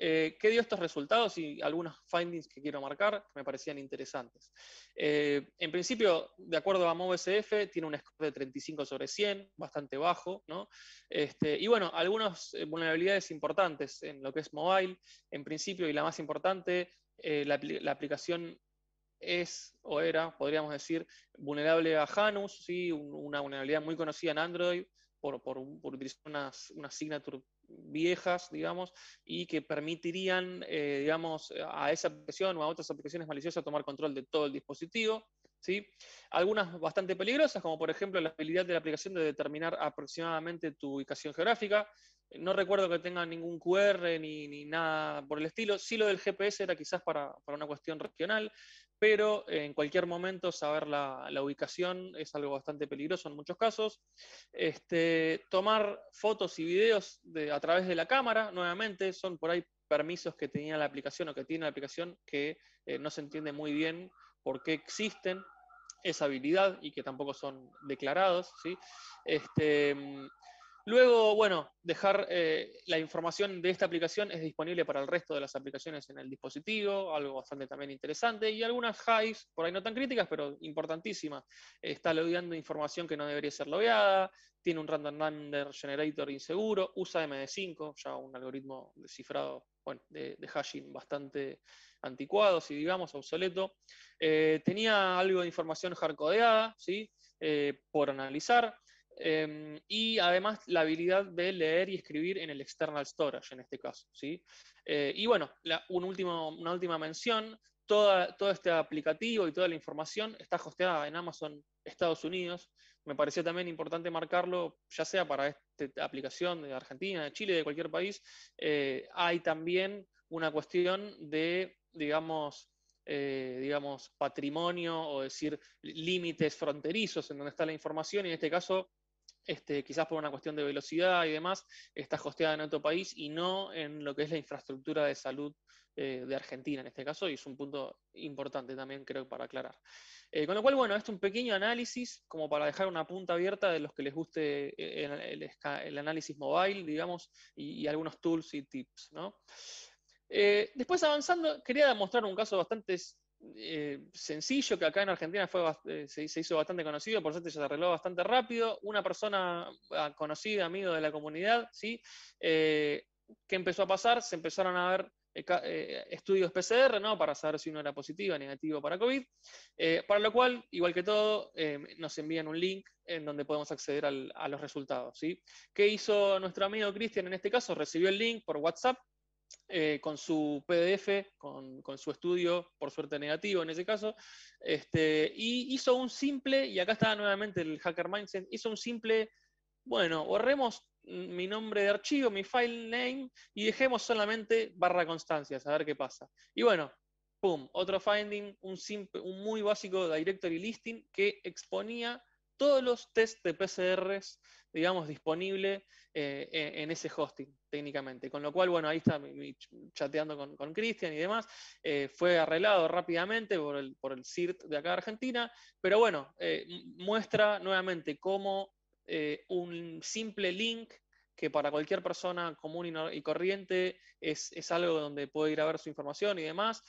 [SPEAKER 2] Eh, ¿Qué dio estos resultados y algunos findings que quiero marcar que me parecían interesantes? en principio, de acuerdo a MoveSF, tiene un score de 35 sobre 100, bastante bajo, ¿no? Este, y bueno, algunas vulnerabilidades importantes en lo que es mobile, en principio, y la más importante, la, la, aplicación es o era, podríamos decir, vulnerable a Janus, ¿sí? una vulnerabilidad muy conocida en Android por, utilizar unas, unas signature viejas, digamos, y que permitirían, eh, digamos, a esa aplicación o a otras aplicaciones maliciosas tomar control de todo el dispositivo. ¿sí? Algunas bastante peligrosas, como por ejemplo la habilidad de la aplicación de determinar aproximadamente tu ubicación geográfica. No recuerdo que tenga ningún QR ni, nada por el estilo. Sí, lo del GPS era quizás para, para una cuestión regional, pero en cualquier momento saber la, ubicación es algo bastante peligroso en muchos casos. Este, tomar fotos y videos a través de la cámara, nuevamente, son por ahí permisos que tenía la aplicación o que tiene la aplicación que eh, no se entiende muy bien por qué existen esa habilidad y que tampoco son declarados. Este, Luego, bueno, dejar eh, la información de esta aplicación es disponible para el resto de las aplicaciones en el dispositivo, algo bastante también interesante, y algunas highs, por ahí no tan críticas, pero importantísimas. Está logueando información que no debería ser logueada, tiene un random number generator inseguro, usa MD5, ya un algoritmo descifrado bueno, de, hashing bastante anticuado, si digamos, obsoleto. Eh, tenía algo de información hardcodeada, ¿sí? Eh, por analizar. Em, y además la habilidad de leer y escribir en el external storage en este caso. ¿sí? Eh, y bueno, un último, una última mención, toda, todo este aplicativo y toda la información está hosteada en Amazon Estados Unidos. Me pareció también importante marcarlo, ya sea para esta aplicación de Argentina, de Chile, de cualquier país. Eh, hay también una cuestión de, digamos, eh, digamos, patrimonio o decir límites fronterizos en donde está la información y en este caso este, quizás por una cuestión de velocidad y demás, está hosteada en otro país y no en lo que es la infraestructura de salud eh, de Argentina en este caso, y es un punto importante también creo para aclarar. Eh, con lo cual, bueno, esto es un pequeño análisis como para dejar una punta abierta de los que les guste eh, el, análisis mobile, digamos, y, algunos tools y tips. después avanzando, quería mostrar un caso bastante eh, sencillo que acá en Argentina fue, eh, se, hizo bastante conocido, por suerte se arregló bastante rápido. Una persona ah, conocida, amigo de la comunidad, ¿sí? Eh, que empezó a pasar? Se empezaron a ver estudios PCR, ¿no? Para saber si uno era positivo o negativo para COVID. para lo cual, igual que todo, nos envían un link en donde podemos acceder a los resultados. ¿sí? ¿Qué hizo nuestro amigo Cristian en este caso? Recibió el link por WhatsApp eh, con su PDF, con, su estudio, por suerte negativo en ese caso, este, y hizo un simple, y acá está nuevamente el hacker mindset, hizo un simple, bueno, borremos mi nombre de archivo, mi file name, y dejemos solamente barra constancias, a ver qué pasa. Y bueno, pum, otro finding, un, simple, un muy básico directory listing que exponía todos los tests de PCRs, digamos, disponibles eh, en ese hosting, técnicamente. Con lo cual, bueno, ahí está chateando con Cristian y demás. Eh, fue arreglado rápidamente por el, por el CIRT de acá de Argentina, pero bueno, eh, muestra nuevamente cómo un simple link que para cualquier persona común y, corriente es, es, algo donde puede ir a ver su información y demás,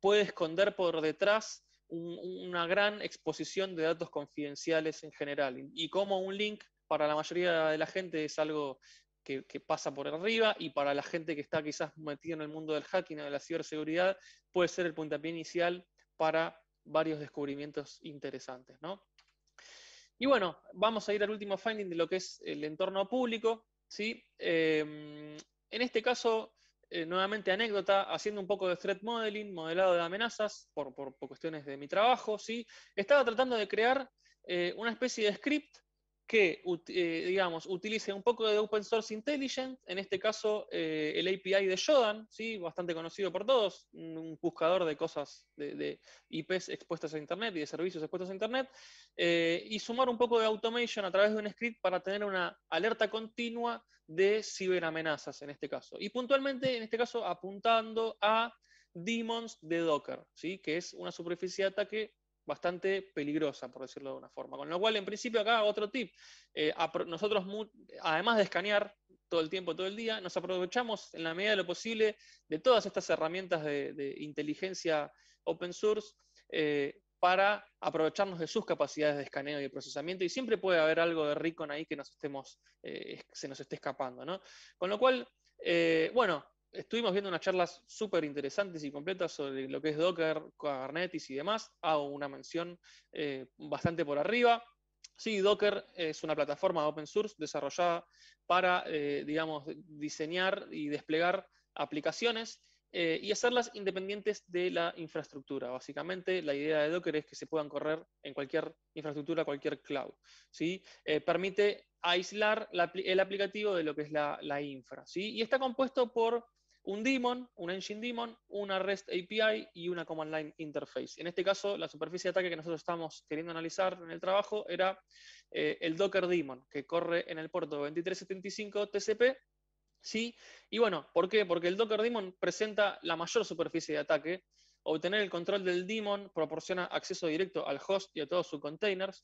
[SPEAKER 2] puede esconder por detrás una gran exposición de datos confidenciales en general y, como un link para la mayoría de la gente es algo que, pasa por arriba y para la gente que está quizás metida en el mundo del hacking o de la ciberseguridad puede ser el puntapié inicial para varios descubrimientos interesantes. Y bueno, vamos a ir al último finding de lo que es el entorno público. ¿sí? Em, en este caso, eh, nuevamente anécdota, haciendo un poco de threat modeling, modelado de amenazas, por, cuestiones de mi trabajo, ¿sí? estaba tratando de crear eh, una especie de script que, eh, digamos, utilice un poco de Open Source Intelligence, en este caso el API de Shodan, ¿sí? bastante conocido por todos, un buscador de cosas, de, IPs expuestas a Internet y de servicios expuestos a Internet, y sumar un poco de automation a través de un script para tener una alerta continua de ciberamenazas en este caso. Y puntualmente, en este caso, apuntando a demons de Docker, ¿sí? que es una superficie de ataque bastante peligrosa, por decirlo de una forma. Con lo cual, en principio, acá otro tip. Eh, nosotros, además de escanear todo el tiempo, todo el día, nos aprovechamos en la medida de lo posible de todas estas herramientas de, inteligencia open source eh, para aprovecharnos de sus capacidades de escaneo y de procesamiento, y siempre puede haber algo de Recon ahí que nos estemos, eh, se nos esté escapando. ¿no? Con lo cual, bueno, estuvimos viendo unas charlas súper interesantes y completas sobre lo que es Docker, Kubernetes y demás. Hago una mención eh, bastante por arriba. Sí, Docker es una plataforma open source desarrollada para, digamos, diseñar y desplegar aplicaciones eh, y hacerlas independientes de la infraestructura. Básicamente, la idea de Docker es que se puedan correr en cualquier infraestructura, cualquier cloud. ¿sí? Eh, permite aislar el aplicativo de lo que es la, infra. ¿sí? Y está compuesto por un daemon, un engine daemon, una REST API y una command line interface. En este caso, la superficie de ataque que nosotros estamos queriendo analizar en el trabajo era eh, el Docker daemon, que corre en el puerto 2375 TCP ¿sí? Y bueno, ¿por qué? Porque el Docker Daemon presenta la mayor superficie de ataque. Obtener el control del daemon proporciona acceso directo al host y a todos sus containers.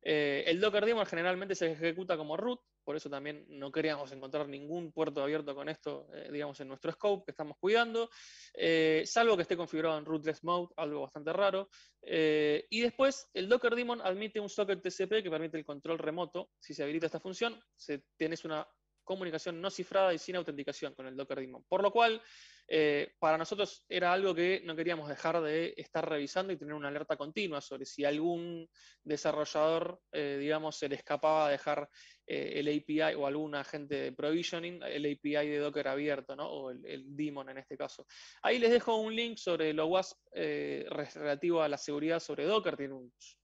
[SPEAKER 2] Eh, el Docker Daemon generalmente se ejecuta como root, por eso también no queríamos encontrar ningún puerto abierto con esto, eh, digamos, en nuestro scope que estamos cuidando, eh, salvo que esté configurado en rootless mode, algo bastante raro. y después, el Docker Daemon admite un socket TCP que permite el control remoto. Si se habilita esta función, se, tienes una comunicación no cifrada y sin autenticación con el Docker Daemon. Por lo cual, eh, para nosotros era algo que no queríamos dejar de estar revisando y tener una alerta continua sobre si algún desarrollador, eh, digamos, se le escapaba a dejar eh, el API o algún agente de provisioning, el API de Docker abierto, ¿no? o el, el daemon en este caso. Ahí les dejo un link sobre lo WASP relativo a la seguridad sobre Docker, tiene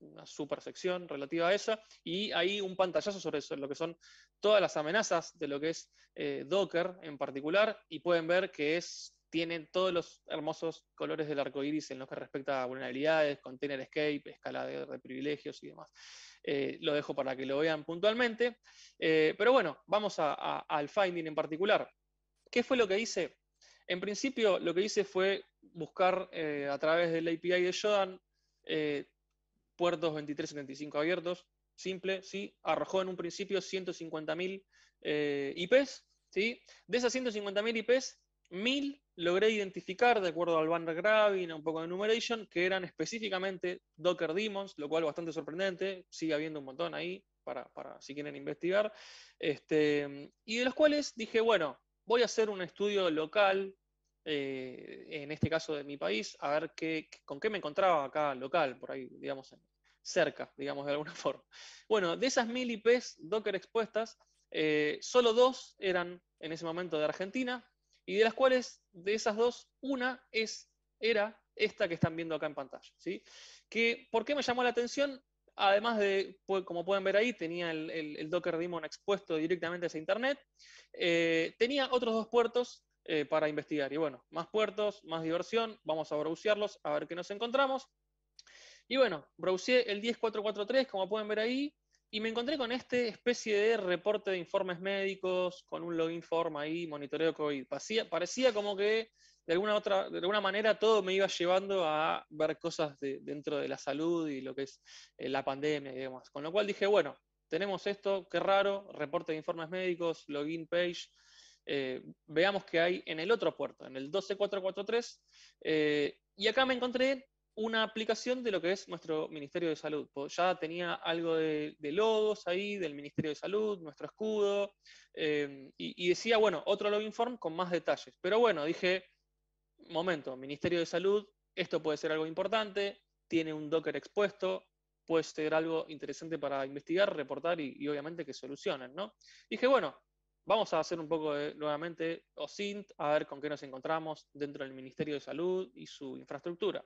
[SPEAKER 2] una super sección relativa a esa, y ahí un pantallazo sobre eso, lo que son todas las amenazas de lo que es Docker en particular, y pueden ver que es tienen todos los hermosos colores del arco iris en lo que respecta a vulnerabilidades, container escape, escala de, privilegios y demás. Eh, lo dejo para que lo vean puntualmente. Eh, pero bueno, vamos al finding en particular. ¿Qué fue lo que hice? En principio, lo que hice fue buscar eh, a través del API de Shodan puertos 2375 abiertos, simple, ¿sí? Arrojó en un principio 150.000 IPs, ¿sí? De esas 150.000 IPs, 1000 logré identificar, de acuerdo al Banner Grabbing, un poco de enumeration, que eran específicamente Docker Demons, lo cual bastante sorprendente, sigue habiendo un montón ahí para, si quieren investigar, este, y de los cuales dije, bueno, voy a hacer un estudio local eh, en este caso de mi país, a ver qué, con qué me encontraba acá local, por ahí, digamos, cerca, digamos, de alguna forma. Bueno, de esas mil IPs Docker expuestas, eh, solo dos eran en ese momento de Argentina, y de las cuales, de esas dos, una es, era esta que están viendo acá en pantalla. ¿sí? Que, ¿Por qué me llamó la atención? Además de, como pueden ver ahí, tenía el, Docker Daemon expuesto directamente hacia Internet. Eh, tenía otros dos puertos eh, para investigar. Y bueno, más puertos, más diversión. Vamos a browsearlos, a ver qué nos encontramos. Y bueno, browseé el 10443, como pueden ver ahí, y me encontré con este especie de reporte de informes médicos, con un login form ahí, monitoreo COVID. Parecía, como que de alguna, otra, de alguna manera todo me iba llevando a ver cosas dentro de la salud y lo que es eh, la pandemia y demás. Con lo cual dije, bueno, tenemos esto, qué raro, reporte de informes médicos, login page. Eh, veamos qué hay en el otro puerto, en el 12443. Eh, y acá me encontré una aplicación de lo que es nuestro Ministerio de Salud. Ya tenía algo de, logos ahí del Ministerio de Salud, nuestro escudo, eh, y, decía, bueno, otro login form con más detalles. Pero bueno, dije, momento, Ministerio de Salud, esto puede ser algo importante, tiene un Docker expuesto, puede ser algo interesante para investigar, reportar y, obviamente que solucionen, ¿no? Dije, bueno, vamos a hacer un poco nuevamente OSINT, a ver con qué nos encontramos dentro del Ministerio de Salud y su infraestructura.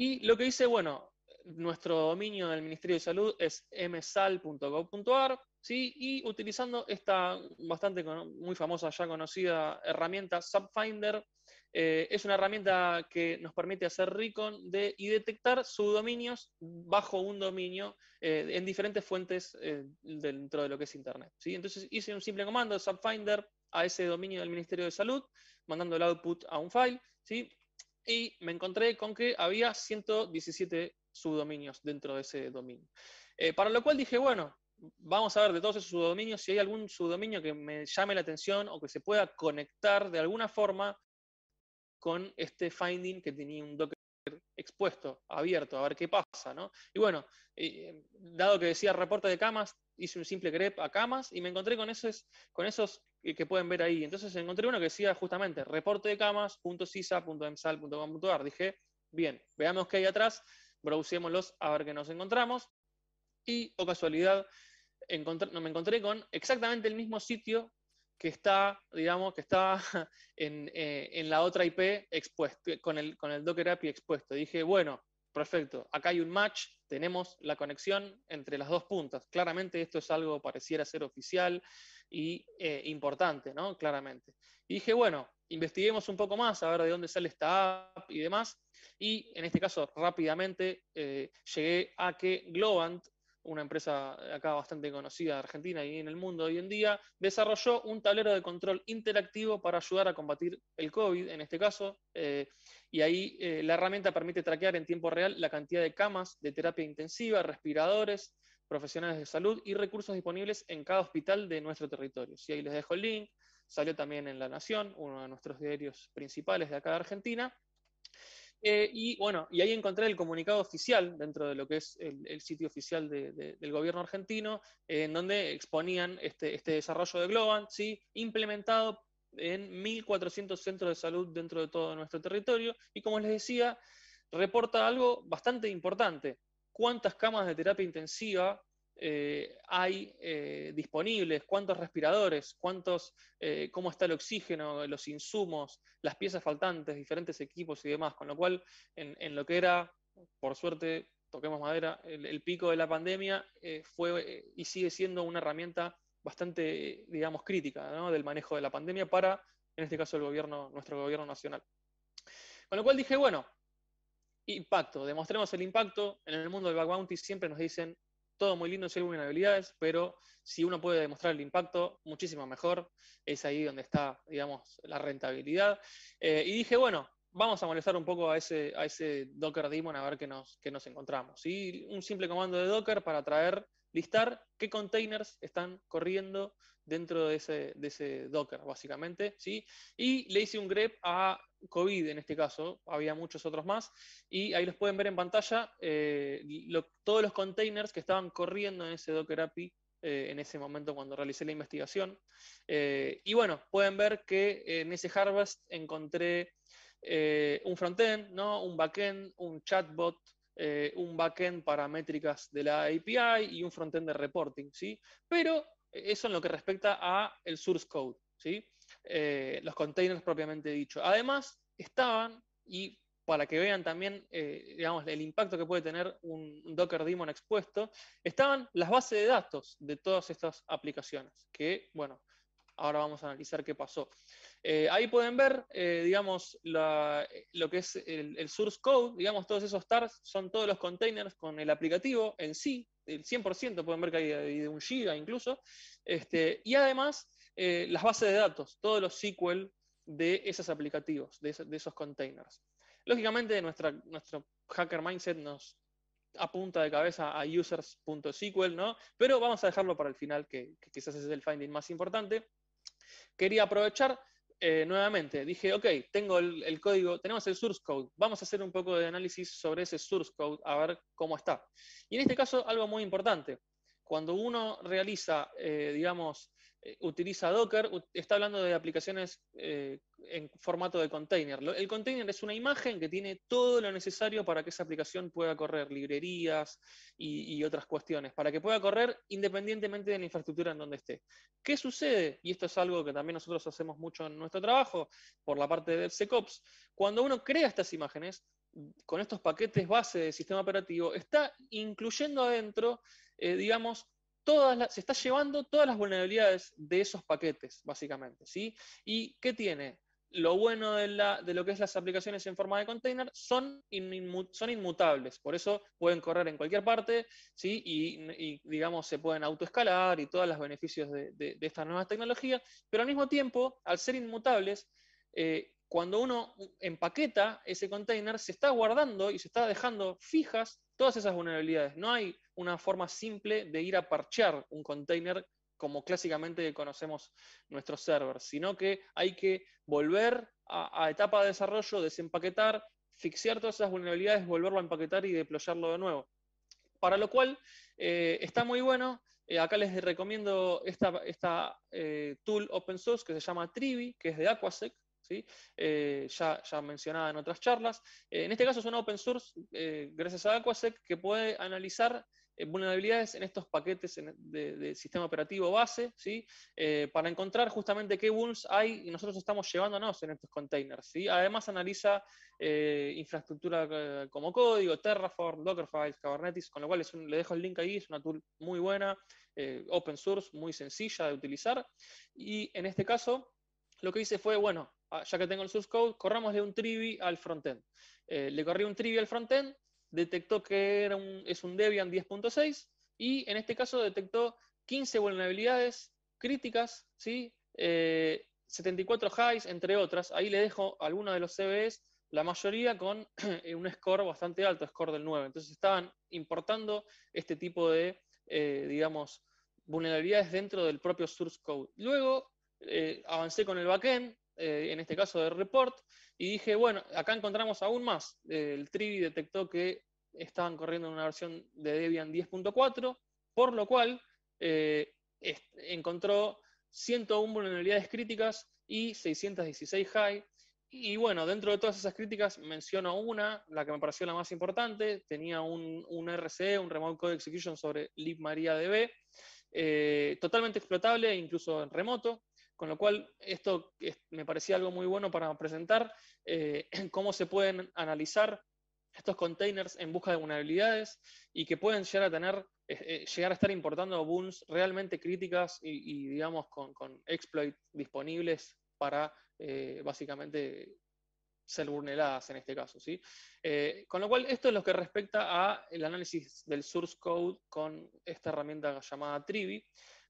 [SPEAKER 2] Y lo que dice, bueno, nuestro dominio del Ministerio de Salud es msal.gov.ar, ¿sí? y utilizando esta bastante muy famosa, ya conocida herramienta Subfinder, eh, es una herramienta que nos permite hacer recon de, y detectar subdominios bajo un dominio eh, en diferentes fuentes eh, dentro de lo que es Internet. ¿sí? Entonces hice un simple comando, Subfinder, a ese dominio del Ministerio de Salud, mandando el output a un file, ¿sí? Y me encontré con que había 117 subdominios dentro de ese dominio. Eh, para lo cual dije, bueno, vamos a ver de todos esos subdominios si hay algún subdominio que me llame la atención o que se pueda conectar de alguna forma con este finding que tenía un Docker expuesto, abierto, a ver qué pasa, ¿no? Y bueno, eh, dado que decía reporte de camas, hice un simple grep a camas y me encontré con esos, con esos que pueden ver ahí. Entonces encontré uno que decía justamente reporte de camas.cisa.emsal.com.ar. Dije, bien, veamos qué hay atrás, browsémoslos a ver qué nos encontramos. Y, o casualidad, no, me encontré con exactamente el mismo sitio que está, digamos, que está eh, en, la otra IP expuesto, con el, con el Docker API expuesto. Dije, bueno, perfecto, acá hay un match, tenemos la conexión entre las dos puntas. Claramente esto es algo pareciera ser oficial, y eh, importante, ¿no? Claramente. Y dije, bueno, investiguemos un poco más, a ver de dónde sale esta app y demás. Y en este caso, rápidamente eh, llegué a que Globant, una empresa acá bastante conocida de Argentina y en el mundo hoy en día, desarrolló un tablero de control interactivo para ayudar a combatir el COVID, en este caso. Eh, y ahí la herramienta permite traquear en tiempo real la cantidad de camas de terapia intensiva, respiradores, profesionales de salud y recursos disponibles en cada hospital de nuestro territorio. Si ahí les dejo el link, salió también en La Nación, uno de nuestros diarios principales de acá de Argentina. Eh, y bueno, y ahí encontré el comunicado oficial dentro de lo que es el, sitio oficial del gobierno argentino, en donde exponían este, este, desarrollo de Globant, ¿sí? implementado en 1.400 centros de salud dentro de todo nuestro territorio. Y como les decía, reporta algo bastante importante cuántas camas de terapia intensiva eh, hay eh, disponibles, cuántos respiradores, cuántos, eh, cómo está el oxígeno, los insumos, las piezas faltantes, diferentes equipos y demás. Con lo cual, en, lo que era, por suerte, toquemos madera, el, pico de la pandemia fue y sigue siendo una herramienta bastante, digamos, crítica del manejo de la pandemia para, en este caso, el gobierno, nuestro gobierno nacional. Con lo cual dije, bueno, Impacto, demostremos el impacto. En el mundo del back bounty siempre nos dicen todo muy lindo si hay habilidades, pero si uno puede demostrar el impacto, muchísimo mejor. Es ahí donde está, digamos, la rentabilidad. Eh, y dije, bueno, vamos a molestar un poco a ese, a ese Docker Daemon a ver qué nos, qué nos encontramos. Y un simple comando de Docker para traer, listar qué containers están corriendo dentro de ese, de ese Docker, básicamente. ¿sí? Y le hice un grep a COVID en este caso, había muchos otros más, y ahí los pueden ver en pantalla, eh, todos los containers que estaban corriendo en ese Docker API eh, en ese momento cuando realicé la investigación. Eh, y bueno, pueden ver que en ese Harvest encontré un frontend, ¿no? un backend, un chatbot, un backend para métricas de la API y un frontend de reporting. ¿sí? Pero eso en lo que respecta a el source code, ¿sí? Los containers propiamente dicho. Además, estaban, y para que vean también eh, digamos, el impacto que puede tener un, Docker Daemon expuesto, estaban las bases de datos de todas estas aplicaciones, que, bueno, ahora vamos a analizar qué pasó. Eh, ahí pueden ver, eh, digamos, lo que es el, source code, digamos, todos esos stars son todos los containers con el aplicativo en sí, el 100%, pueden ver que hay, de un giga incluso, este, y además las bases de datos, todos los SQL de esos aplicativos, de esos containers. Lógicamente, nuestra, nuestro hacker mindset nos apunta de cabeza a users.sql, ¿no? Pero vamos a dejarlo para el final, que, quizás es el finding más importante. Quería aprovechar eh, nuevamente, dije, ok, tengo el, código, tenemos el source code, vamos a hacer un poco de análisis sobre ese source code, a ver cómo está. Y en este caso, algo muy importante, cuando uno realiza, eh, digamos, eh, utiliza Docker, está hablando de aplicaciones eh, en formato de container. El container es una imagen que tiene todo lo necesario para que esa aplicación pueda correr, librerías y, otras cuestiones, para que pueda correr independientemente de la infraestructura en donde esté. ¿Qué sucede? Y esto es algo que también nosotros hacemos mucho en nuestro trabajo, por la parte de DevSecOps, cuando uno crea estas imágenes, con estos paquetes base de sistema operativo, está incluyendo adentro, eh, digamos, se está llevando todas las vulnerabilidades de esos paquetes, básicamente. ¿sí? ¿Y qué tiene? Lo bueno de, lo que es las aplicaciones en forma de container son, son inmutables, por eso pueden correr en cualquier parte ¿sí? y, digamos, se pueden autoescalar y todos los beneficios de, de, estas nuevas tecnologías, pero al mismo tiempo, al ser inmutables, eh, cuando uno empaqueta ese container, se está guardando y se está dejando fijas todas esas vulnerabilidades. No hay una forma simple de ir a parchear un container como clásicamente conocemos nuestros servers, sino que hay que volver a, etapa de desarrollo, desempaquetar, fixear todas esas vulnerabilidades, volverlo a empaquetar y deployarlo de nuevo. Para lo cual eh, está muy bueno. Eh, acá les recomiendo esta, esta eh, tool open source que se llama Trivi, que es de Aquasec, eh, ya, ya, mencionada en otras charlas. Eh, en este caso es una open source, eh, gracias a Aquasec, que puede analizar vulnerabilidades en estos paquetes de, sistema operativo base, ¿sí? para encontrar justamente qué vulns hay y nosotros estamos llevándonos en estos containers. ¿sí? Además analiza infraestructura como código, Terraform, Dockerfiles, Kubernetes, con lo cual le dejo el link ahí, es una tool muy buena, open source, muy sencilla de utilizar. Y en este caso, lo que hice fue, bueno, Ah, ya que tengo el source code, corramosle un trivi al frontend. Eh, le corrí un trivi al frontend, detectó que era un, es un Debian 10.6 y en este caso detectó 15 vulnerabilidades críticas, ¿sí? 74 eh, highs, entre otras. Ahí le dejo algunos de los CVEs, la mayoría con un score bastante alto, score del 9. Entonces estaban importando este tipo de, eh, digamos, vulnerabilidades dentro del propio source code. Luego avancé con el backend, eh, en este caso de report, y dije, bueno, acá encontramos aún más. el Trivi detectó que estaban corriendo en una versión de Debian 10.4, por lo cual eh, encontró 101 vulnerabilidades críticas y 616 high. Y bueno, dentro de todas esas críticas menciono una, la que me pareció la más importante, tenía un, un RCE, un Remote Code Execution sobre libMariaDB, eh, totalmente explotable, incluso en remoto, con lo cual, esto me parecía algo muy bueno para presentar eh, cómo se pueden analizar estos containers en busca de vulnerabilidades y que pueden llegar a tener, eh, eh, llegar a estar importando vulns realmente críticas y, digamos, con, con exploit disponibles para básicamente ser vulneradas en este caso. ¿sí? con lo cual, esto es lo que respecta al análisis del source code con esta herramienta llamada Trivi.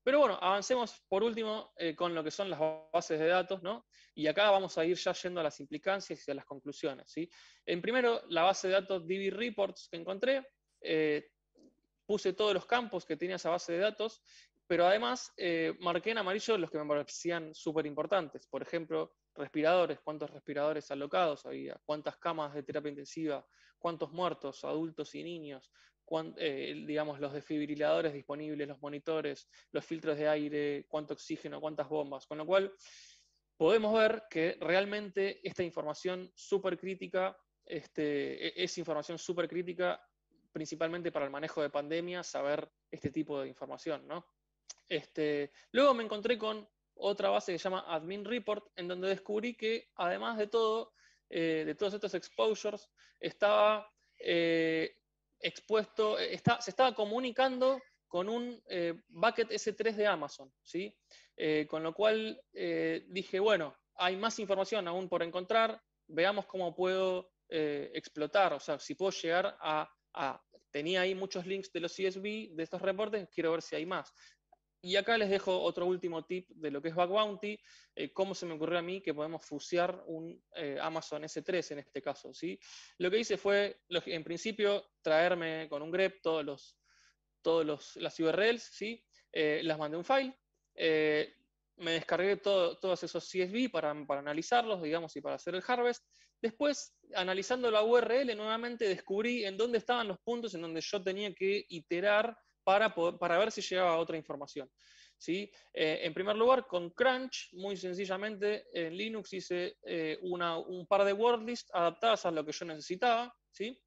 [SPEAKER 2] Pero bueno, avancemos por último eh, con lo que son las bases de datos, ¿no? Y acá vamos a ir ya yendo a las implicancias y a las conclusiones, ¿sí? En primero, la base de datos DB Reports que encontré, eh, puse todos los campos que tenía esa base de datos, pero además eh, marqué en amarillo los que me parecían súper importantes. Por ejemplo, respiradores, cuántos respiradores alocados había, cuántas camas de terapia intensiva, cuántos muertos, adultos y niños, digamos, los desfibriladores disponibles, los monitores, los filtros de aire, cuánto oxígeno, cuántas bombas. Con lo cual, podemos ver que realmente esta información súper crítica este, e, es información súper crítica, principalmente para el manejo de pandemia, saber este tipo de información. ¿no? Este, luego me encontré con otra base que se llama Admin Report, en donde descubrí que además de todo, eh, de todos estos exposures, estaba eh, expuesto, eh, se estaba comunicando con un bucket S3 de Amazon, ¿sí? con lo cual dije, bueno, hay más información aún por encontrar, veamos cómo puedo explotar, o sea, si puedo llegar a, a, Tenía ahí muchos links de los CSV, de estos reportes, quiero ver si hay más. Y acá les dejo otro último tip de lo que es Bug Bounty, eh, cómo se me ocurrió a mí que podemos fusear un eh, Amazon S3 en este caso. ¿sí? Lo que hice fue, en principio, traerme con un grep todos los, todos las URLs, ¿sí? Eh, las mandé un file, me descargué todos esos CSV para, para, analizarlos, digamos, y para hacer el harvest. Después, analizando la URL, nuevamente descubrí en dónde estaban los puntos en donde yo tenía que iterar para, ver si llegaba otra información. ¿sí? Eh, en primer lugar, con Crunch, muy sencillamente, en Linux hice eh, un par de word lists adaptadas a lo que yo necesitaba. ¿sí?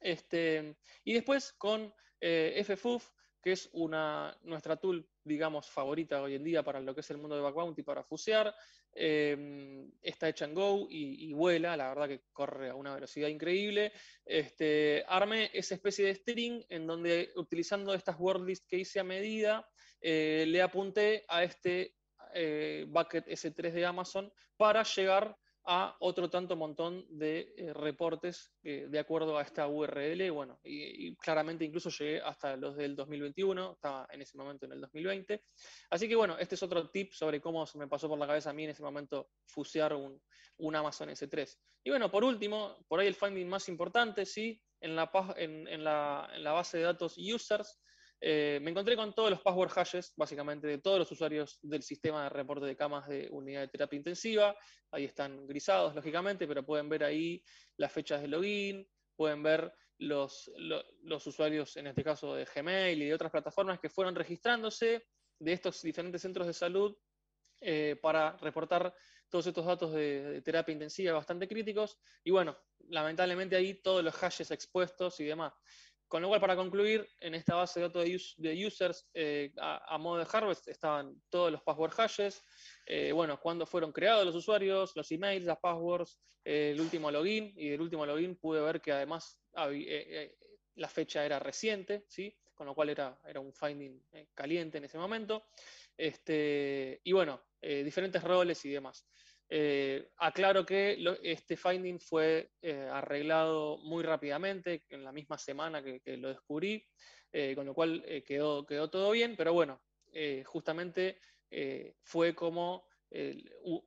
[SPEAKER 2] Este, y después con eh, FFUF, que es una, nuestra tool, digamos, favorita hoy en día para lo que es el mundo de Bug Bounty, para fusear, Em, está hecha en Go y, vuela, la verdad que corre a una velocidad increíble. Este, armé esa especie de string en donde utilizando estas word lists que hice a medida, eh, le apunté a este eh, bucket S3 de Amazon para llegar a otro tanto montón de eh, reportes de acuerdo a esta URL. Bueno, y, claramente incluso llegué hasta los del 2021, estaba en ese momento en el 2020. Así que bueno, este es otro tip sobre cómo se me pasó por la cabeza a mí en ese momento fusear un, un Amazon S3. Y bueno, por último, por ahí el finding más importante, sí, en la, en la base de datos users, eh, me encontré con todos los password hashes, básicamente, de todos los usuarios del sistema de reporte de camas de unidad de terapia intensiva. Ahí están grisados, lógicamente, pero pueden ver ahí las fechas de login, pueden ver los, usuarios, en este caso de Gmail y de otras plataformas que fueron registrándose de estos diferentes centros de salud eh, para reportar todos estos datos de, de, terapia intensiva bastante críticos. Y bueno, lamentablemente ahí todos los hashes expuestos y demás. Con lo cual, para concluir, en esta base de datos de, users eh, a, modo de harvest estaban todos los password hashes, eh, bueno, cuándo fueron creados los usuarios, los emails, las passwords, eh, el último login, y del último login pude ver que además la fecha era reciente, ¿sí? con lo cual era, era un finding caliente en ese momento. Este, y bueno, diferentes roles y demás. Eh, aclaro que este finding fue eh, arreglado muy rápidamente, en la misma semana que, lo descubrí, eh, con lo cual quedó, todo bien, pero bueno, justamente fue como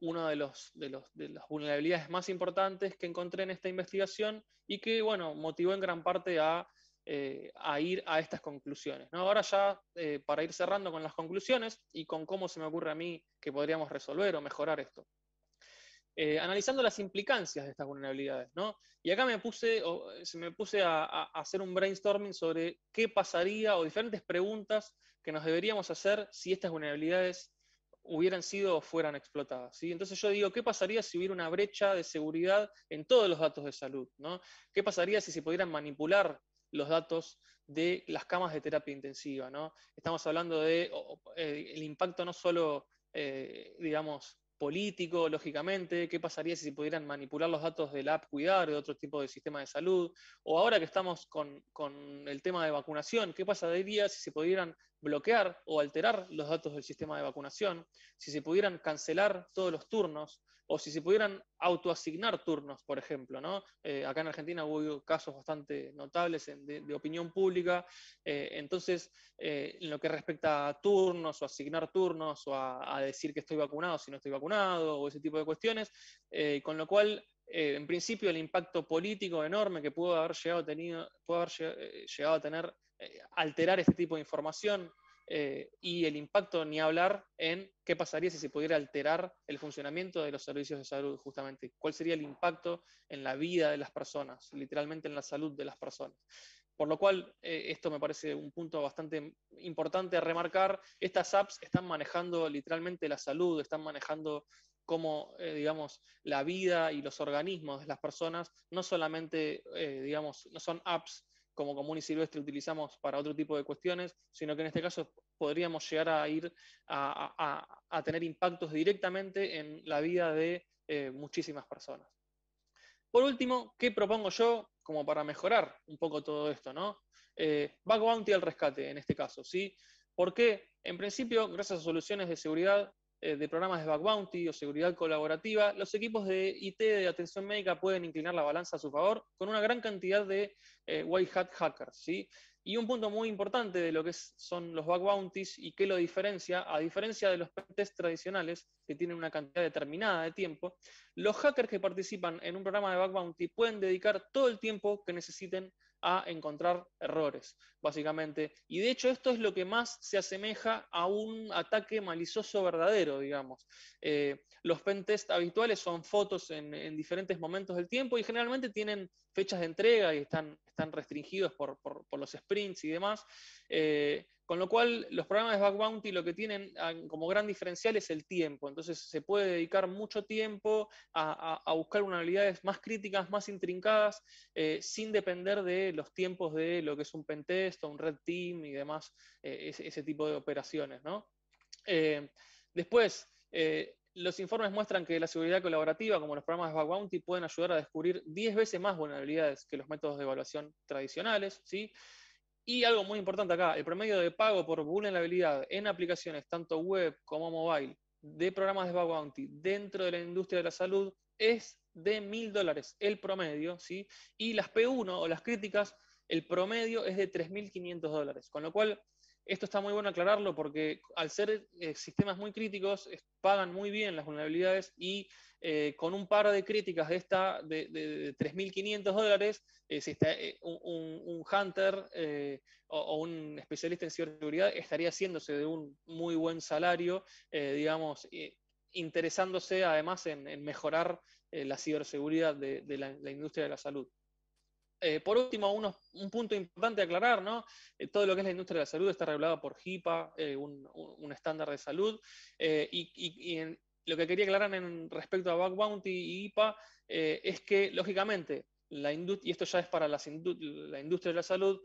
[SPEAKER 2] uno de, los, las vulnerabilidades más importantes que encontré en esta investigación y que, bueno, motivó en gran parte a, ir a estas conclusiones. Ahora ya, para ir cerrando con las conclusiones y con cómo se me ocurre a mí que podríamos resolver o mejorar esto. Eh, analizando las implicancias de estas vulnerabilidades. ¿no? Y acá me puse, se me puse a, hacer un brainstorming sobre qué pasaría o diferentes preguntas que nos deberíamos hacer si estas vulnerabilidades hubieran sido o fueran explotadas. ¿sí? Entonces yo digo, ¿qué pasaría si hubiera una brecha de seguridad en todos los datos de salud? ¿Qué pasaría si se pudieran manipular los datos de las camas de terapia intensiva? ¿no? Estamos hablando de eh, el impacto no solo, eh, digamos, político, lógicamente, qué pasaría si se pudieran manipular los datos del app Cuidar, de otro tipo de sistema de salud, o ahora que estamos con, con el tema de vacunación, qué pasaría si se pudieran bloquear o alterar los datos del sistema de vacunación, si se pudieran cancelar todos los turnos, o si se pudieran autoasignar turnos, por ejemplo. ¿no? Eh, acá en Argentina hubo casos bastante notables de, opinión pública. Eh, entonces, eh, en lo que respecta a turnos o asignar turnos o a, decir que estoy vacunado si no estoy vacunado o ese tipo de cuestiones, con lo cual en principio el impacto político enorme que pudo haber llegado, tenido, pudo haber llegado a tener alterar este tipo de información eh, y el impacto ni hablar en qué pasaría si se pudiera alterar el funcionamiento de los servicios de salud, justamente. ¿Cuál sería el impacto en la vida de las personas, literalmente en la salud de las personas? por lo cual, eh, esto me parece un punto bastante importante a remarcar. Estas apps están manejando literalmente la salud, están manejando cómo, eh, digamos, la vida y los organismos de las personas, no solamente, eh, digamos, no son apps como común y silvestre utilizamos para otro tipo de cuestiones, sino que en este caso podríamos llegar a ir a, tener impactos directamente en la vida de muchísimas personas. Por último, ¿qué propongo yo como para mejorar un poco todo esto? ¿no? Eh, Bug Bounty al rescate, en este caso. ¿sí? Porque, en principio, gracias a soluciones de seguridad eh, de programas de Bug Bounty o seguridad colaborativa, los equipos de IT de atención médica pueden inclinar la balanza a su favor con una gran cantidad de eh, white hat hackers. ¿sí? Y un punto muy importante de lo que son los bug bounties y qué lo diferencia, a diferencia de los tests tradicionales, que tienen una cantidad determinada de tiempo, los hackers que participan en un programa de bug bounty pueden dedicar todo el tiempo que necesiten a encontrar errores, básicamente. Y de hecho esto es lo que más se asemeja a un ataque malicioso verdadero, digamos. Eh, los pentest habituales son fotos en, diferentes momentos del tiempo y generalmente tienen fechas de entrega y están, están restringidos por, los sprints y demás. Eh, con lo cual, los programas de Bug Bounty lo que tienen ah, como gran diferencial es el tiempo. Entonces, se puede dedicar mucho tiempo a, buscar vulnerabilidades más críticas, más intrincadas, eh, sin depender de los tiempos de lo que es un pentest o un red team y demás, eh, ese, tipo de operaciones. Eh, después, los informes muestran que la seguridad colaborativa, como los programas de Bug Bounty, pueden ayudar a descubrir 10 veces más vulnerabilidades que los métodos de evaluación tradicionales. ¿sí? Y algo muy importante acá, el promedio de pago por vulnerabilidad en aplicaciones tanto web como mobile de programas de bug bounty dentro de la industria de la salud es de mil dólares el promedio, ¿sí? Y las P1 o las críticas, el promedio es de 3.500 dólares, con lo cual esto está muy bueno aclararlo porque al ser eh, sistemas muy críticos, pagan muy bien las vulnerabilidades y eh, con un par de críticas de esta de, 3.500 dólares, eh, un, hunter o, un especialista en ciberseguridad estaría haciéndose de un muy buen salario, digamos, interesándose además en, mejorar la ciberseguridad de, la industria de la salud. Eh, por último, un punto importante a aclarar, ¿no? Eh, todo lo que es la industria de la salud está regulado por HIPAA, eh, un, estándar de salud, y, lo que quería aclarar en respecto a Bug Bounty y HIPAA es que, lógicamente, la y esto ya es para la industria de la salud,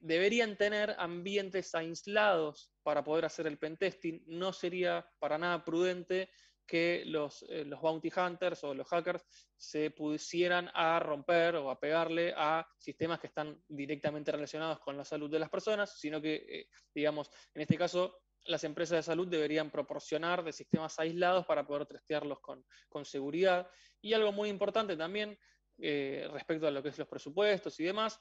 [SPEAKER 2] deberían tener ambientes aislados para poder hacer el pentesting. No sería para nada prudente que los, eh, los, bounty hunters o los hackers se pusieran a romper o a pegarle a sistemas que están directamente relacionados con la salud de las personas, sino que, eh, digamos, en este caso, las empresas de salud deberían proporcionar de sistemas aislados para poder testearlos con, con seguridad. Y algo muy importante también eh, respecto a lo que es los presupuestos y demás,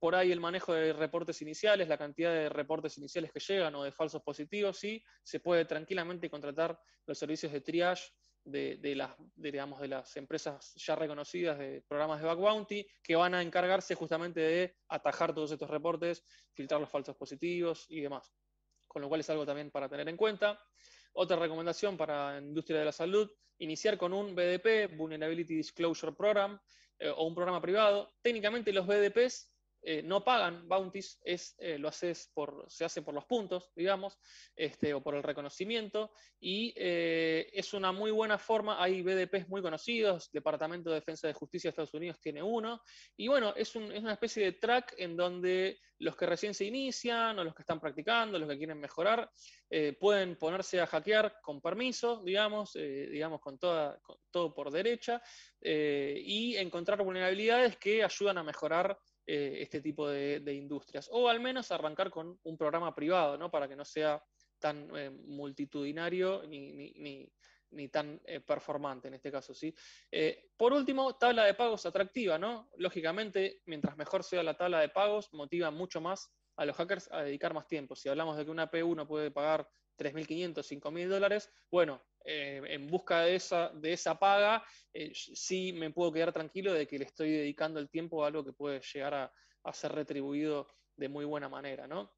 [SPEAKER 2] por ahí el manejo de reportes iniciales, la cantidad de reportes iniciales que llegan o de falsos positivos, sí, se puede tranquilamente contratar los servicios de triage de, las, digamos, de las empresas ya reconocidas de programas de Back Bounty, que van a encargarse justamente de atajar todos estos reportes, filtrar los falsos positivos y demás. Con lo cual es algo también para tener en cuenta. Otra recomendación para la industria de la salud, iniciar con un BDP, Vulnerability Disclosure Program, eh, o un programa privado. Técnicamente los BDPs eh, no pagan bounties, es, eh, lo haces por, se hace por los puntos, digamos, este, o por el reconocimiento, y eh, es una muy buena forma, hay BDPs muy conocidos, Departamento de Defensa de Justicia de Estados Unidos tiene uno, y bueno, es, una especie de track en donde los que recién se inician, o los que están practicando, los que quieren mejorar, pueden ponerse a hackear con permiso, digamos, digamos con, toda, todo por derecha, y encontrar vulnerabilidades que ayudan a mejorar eh, este tipo de, industrias. O al menos arrancar con un programa privado, ¿no? Para que no sea tan eh, multitudinario ni, tan eh, performante en este caso. ¿sí? por último, tabla de pagos atractiva, ¿no? Lógicamente, mientras mejor sea la tabla de pagos, motiva mucho más a los hackers a dedicar más tiempo. Si hablamos de que una P1 puede pagar 3.500, 5.000 dólares, bueno, eh, en busca de esa, de esa paga, eh, sí me puedo quedar tranquilo de que le estoy dedicando el tiempo a algo que puede llegar a, ser retribuido de muy buena manera. ¿no?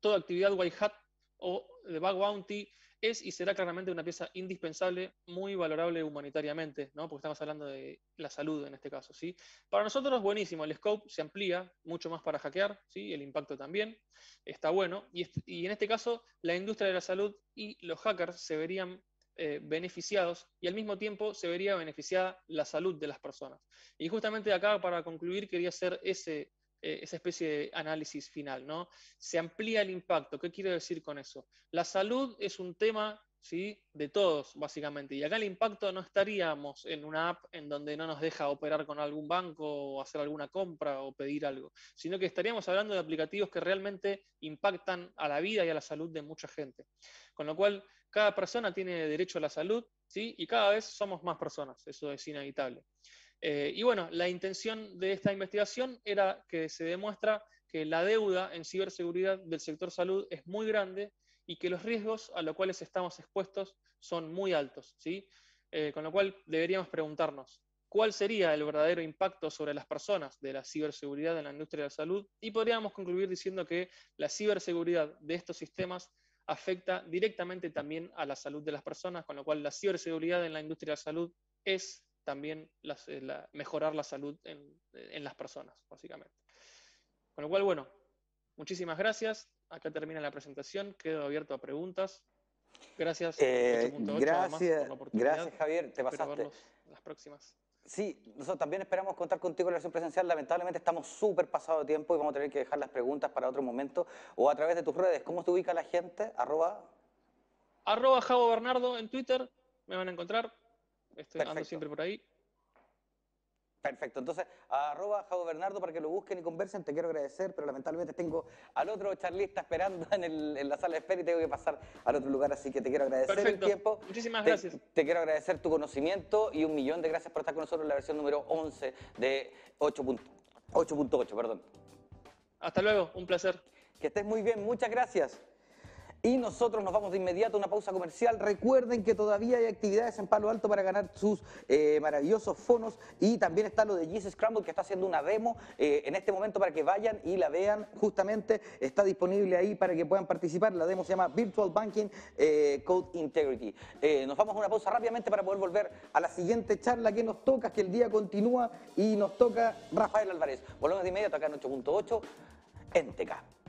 [SPEAKER 2] Toda actividad white hat o de bug bounty es y será claramente una pieza indispensable, muy valorable humanitariamente, ¿no? porque estamos hablando de la salud en este caso. ¿sí? Para nosotros, buenísimo, el scope se amplía mucho más para hackear, ¿sí? el impacto también, está bueno, y, y en este caso la industria de la salud y los hackers se verían eh, beneficiados y al mismo tiempo se vería beneficiada la salud de las personas. Y justamente acá, para concluir, quería hacer ese, eh, esa especie de análisis final, ¿no? Se amplía el impacto. ¿Qué quiero decir con eso? La salud es un tema ¿sí? de todos, básicamente. Y acá el impacto no estaríamos en una app en donde no nos deja operar con algún banco o hacer alguna compra o pedir algo, sino que estaríamos hablando de aplicativos que realmente impactan a la vida y a la salud de mucha gente. Con lo cual, cada persona tiene derecho a la salud, ¿sí? Y cada vez somos más personas, eso es inevitable. Eh, y bueno, la intención de esta investigación era que se demuestra que la deuda en ciberseguridad del sector salud es muy grande y que los riesgos a los cuales estamos expuestos son muy altos. ¿sí? Eh, con lo cual deberíamos preguntarnos, ¿cuál sería el verdadero impacto sobre las personas de la ciberseguridad en la industria de la salud? Y podríamos concluir diciendo que la ciberseguridad de estos sistemas afecta directamente también a la salud de las personas, con lo cual la ciberseguridad en la industria de la salud es también eh, mejorar la salud en, las personas, básicamente. Con lo cual, bueno, muchísimas gracias. Acá termina la presentación. Quedo abierto a preguntas. Gracias.
[SPEAKER 1] Eh, gracias, gracias Javier. Te pasaste.
[SPEAKER 2] las próximas.
[SPEAKER 1] Sí, nosotros también esperamos contar contigo en la versión presencial. Lamentablemente estamos súper pasado de tiempo y vamos a tener que dejar las preguntas para otro momento o a través de tus redes. ¿Cómo te ubica la gente? Arroba.
[SPEAKER 2] Arroba Javo Bernardo en Twitter. Me van a encontrar. Estoy ando siempre por ahí.
[SPEAKER 1] Perfecto, entonces arroba Javo Bernardo para que lo busquen y conversen, te quiero agradecer, pero lamentablemente tengo al otro charlista esperando en, la sala de espera y tengo que pasar al otro lugar, así que te quiero agradecer el tiempo.
[SPEAKER 2] Muchísimas gracias.
[SPEAKER 1] Te quiero agradecer tu conocimiento y un millón de gracias por estar con nosotros en la versión número 11 de 8.8, perdón.
[SPEAKER 2] Hasta luego, un placer.
[SPEAKER 1] Que estés muy bien, muchas gracias. Y nosotros nos vamos de inmediato a una pausa comercial. Recuerden que todavía hay actividades en Palo Alto para ganar sus eh, maravillosos fonos. Y también está lo de Jesus Scramble que está haciendo una demo eh, en este momento para que vayan y la vean. Justamente está disponible ahí para que puedan participar. La demo se llama Virtual Banking eh, Code Integrity. nos vamos a una pausa rápidamente para poder volver a la siguiente charla que nos toca, que el día continúa y nos toca Rafael Álvarez. Volvemos de inmediato acá en 8.8 en TK.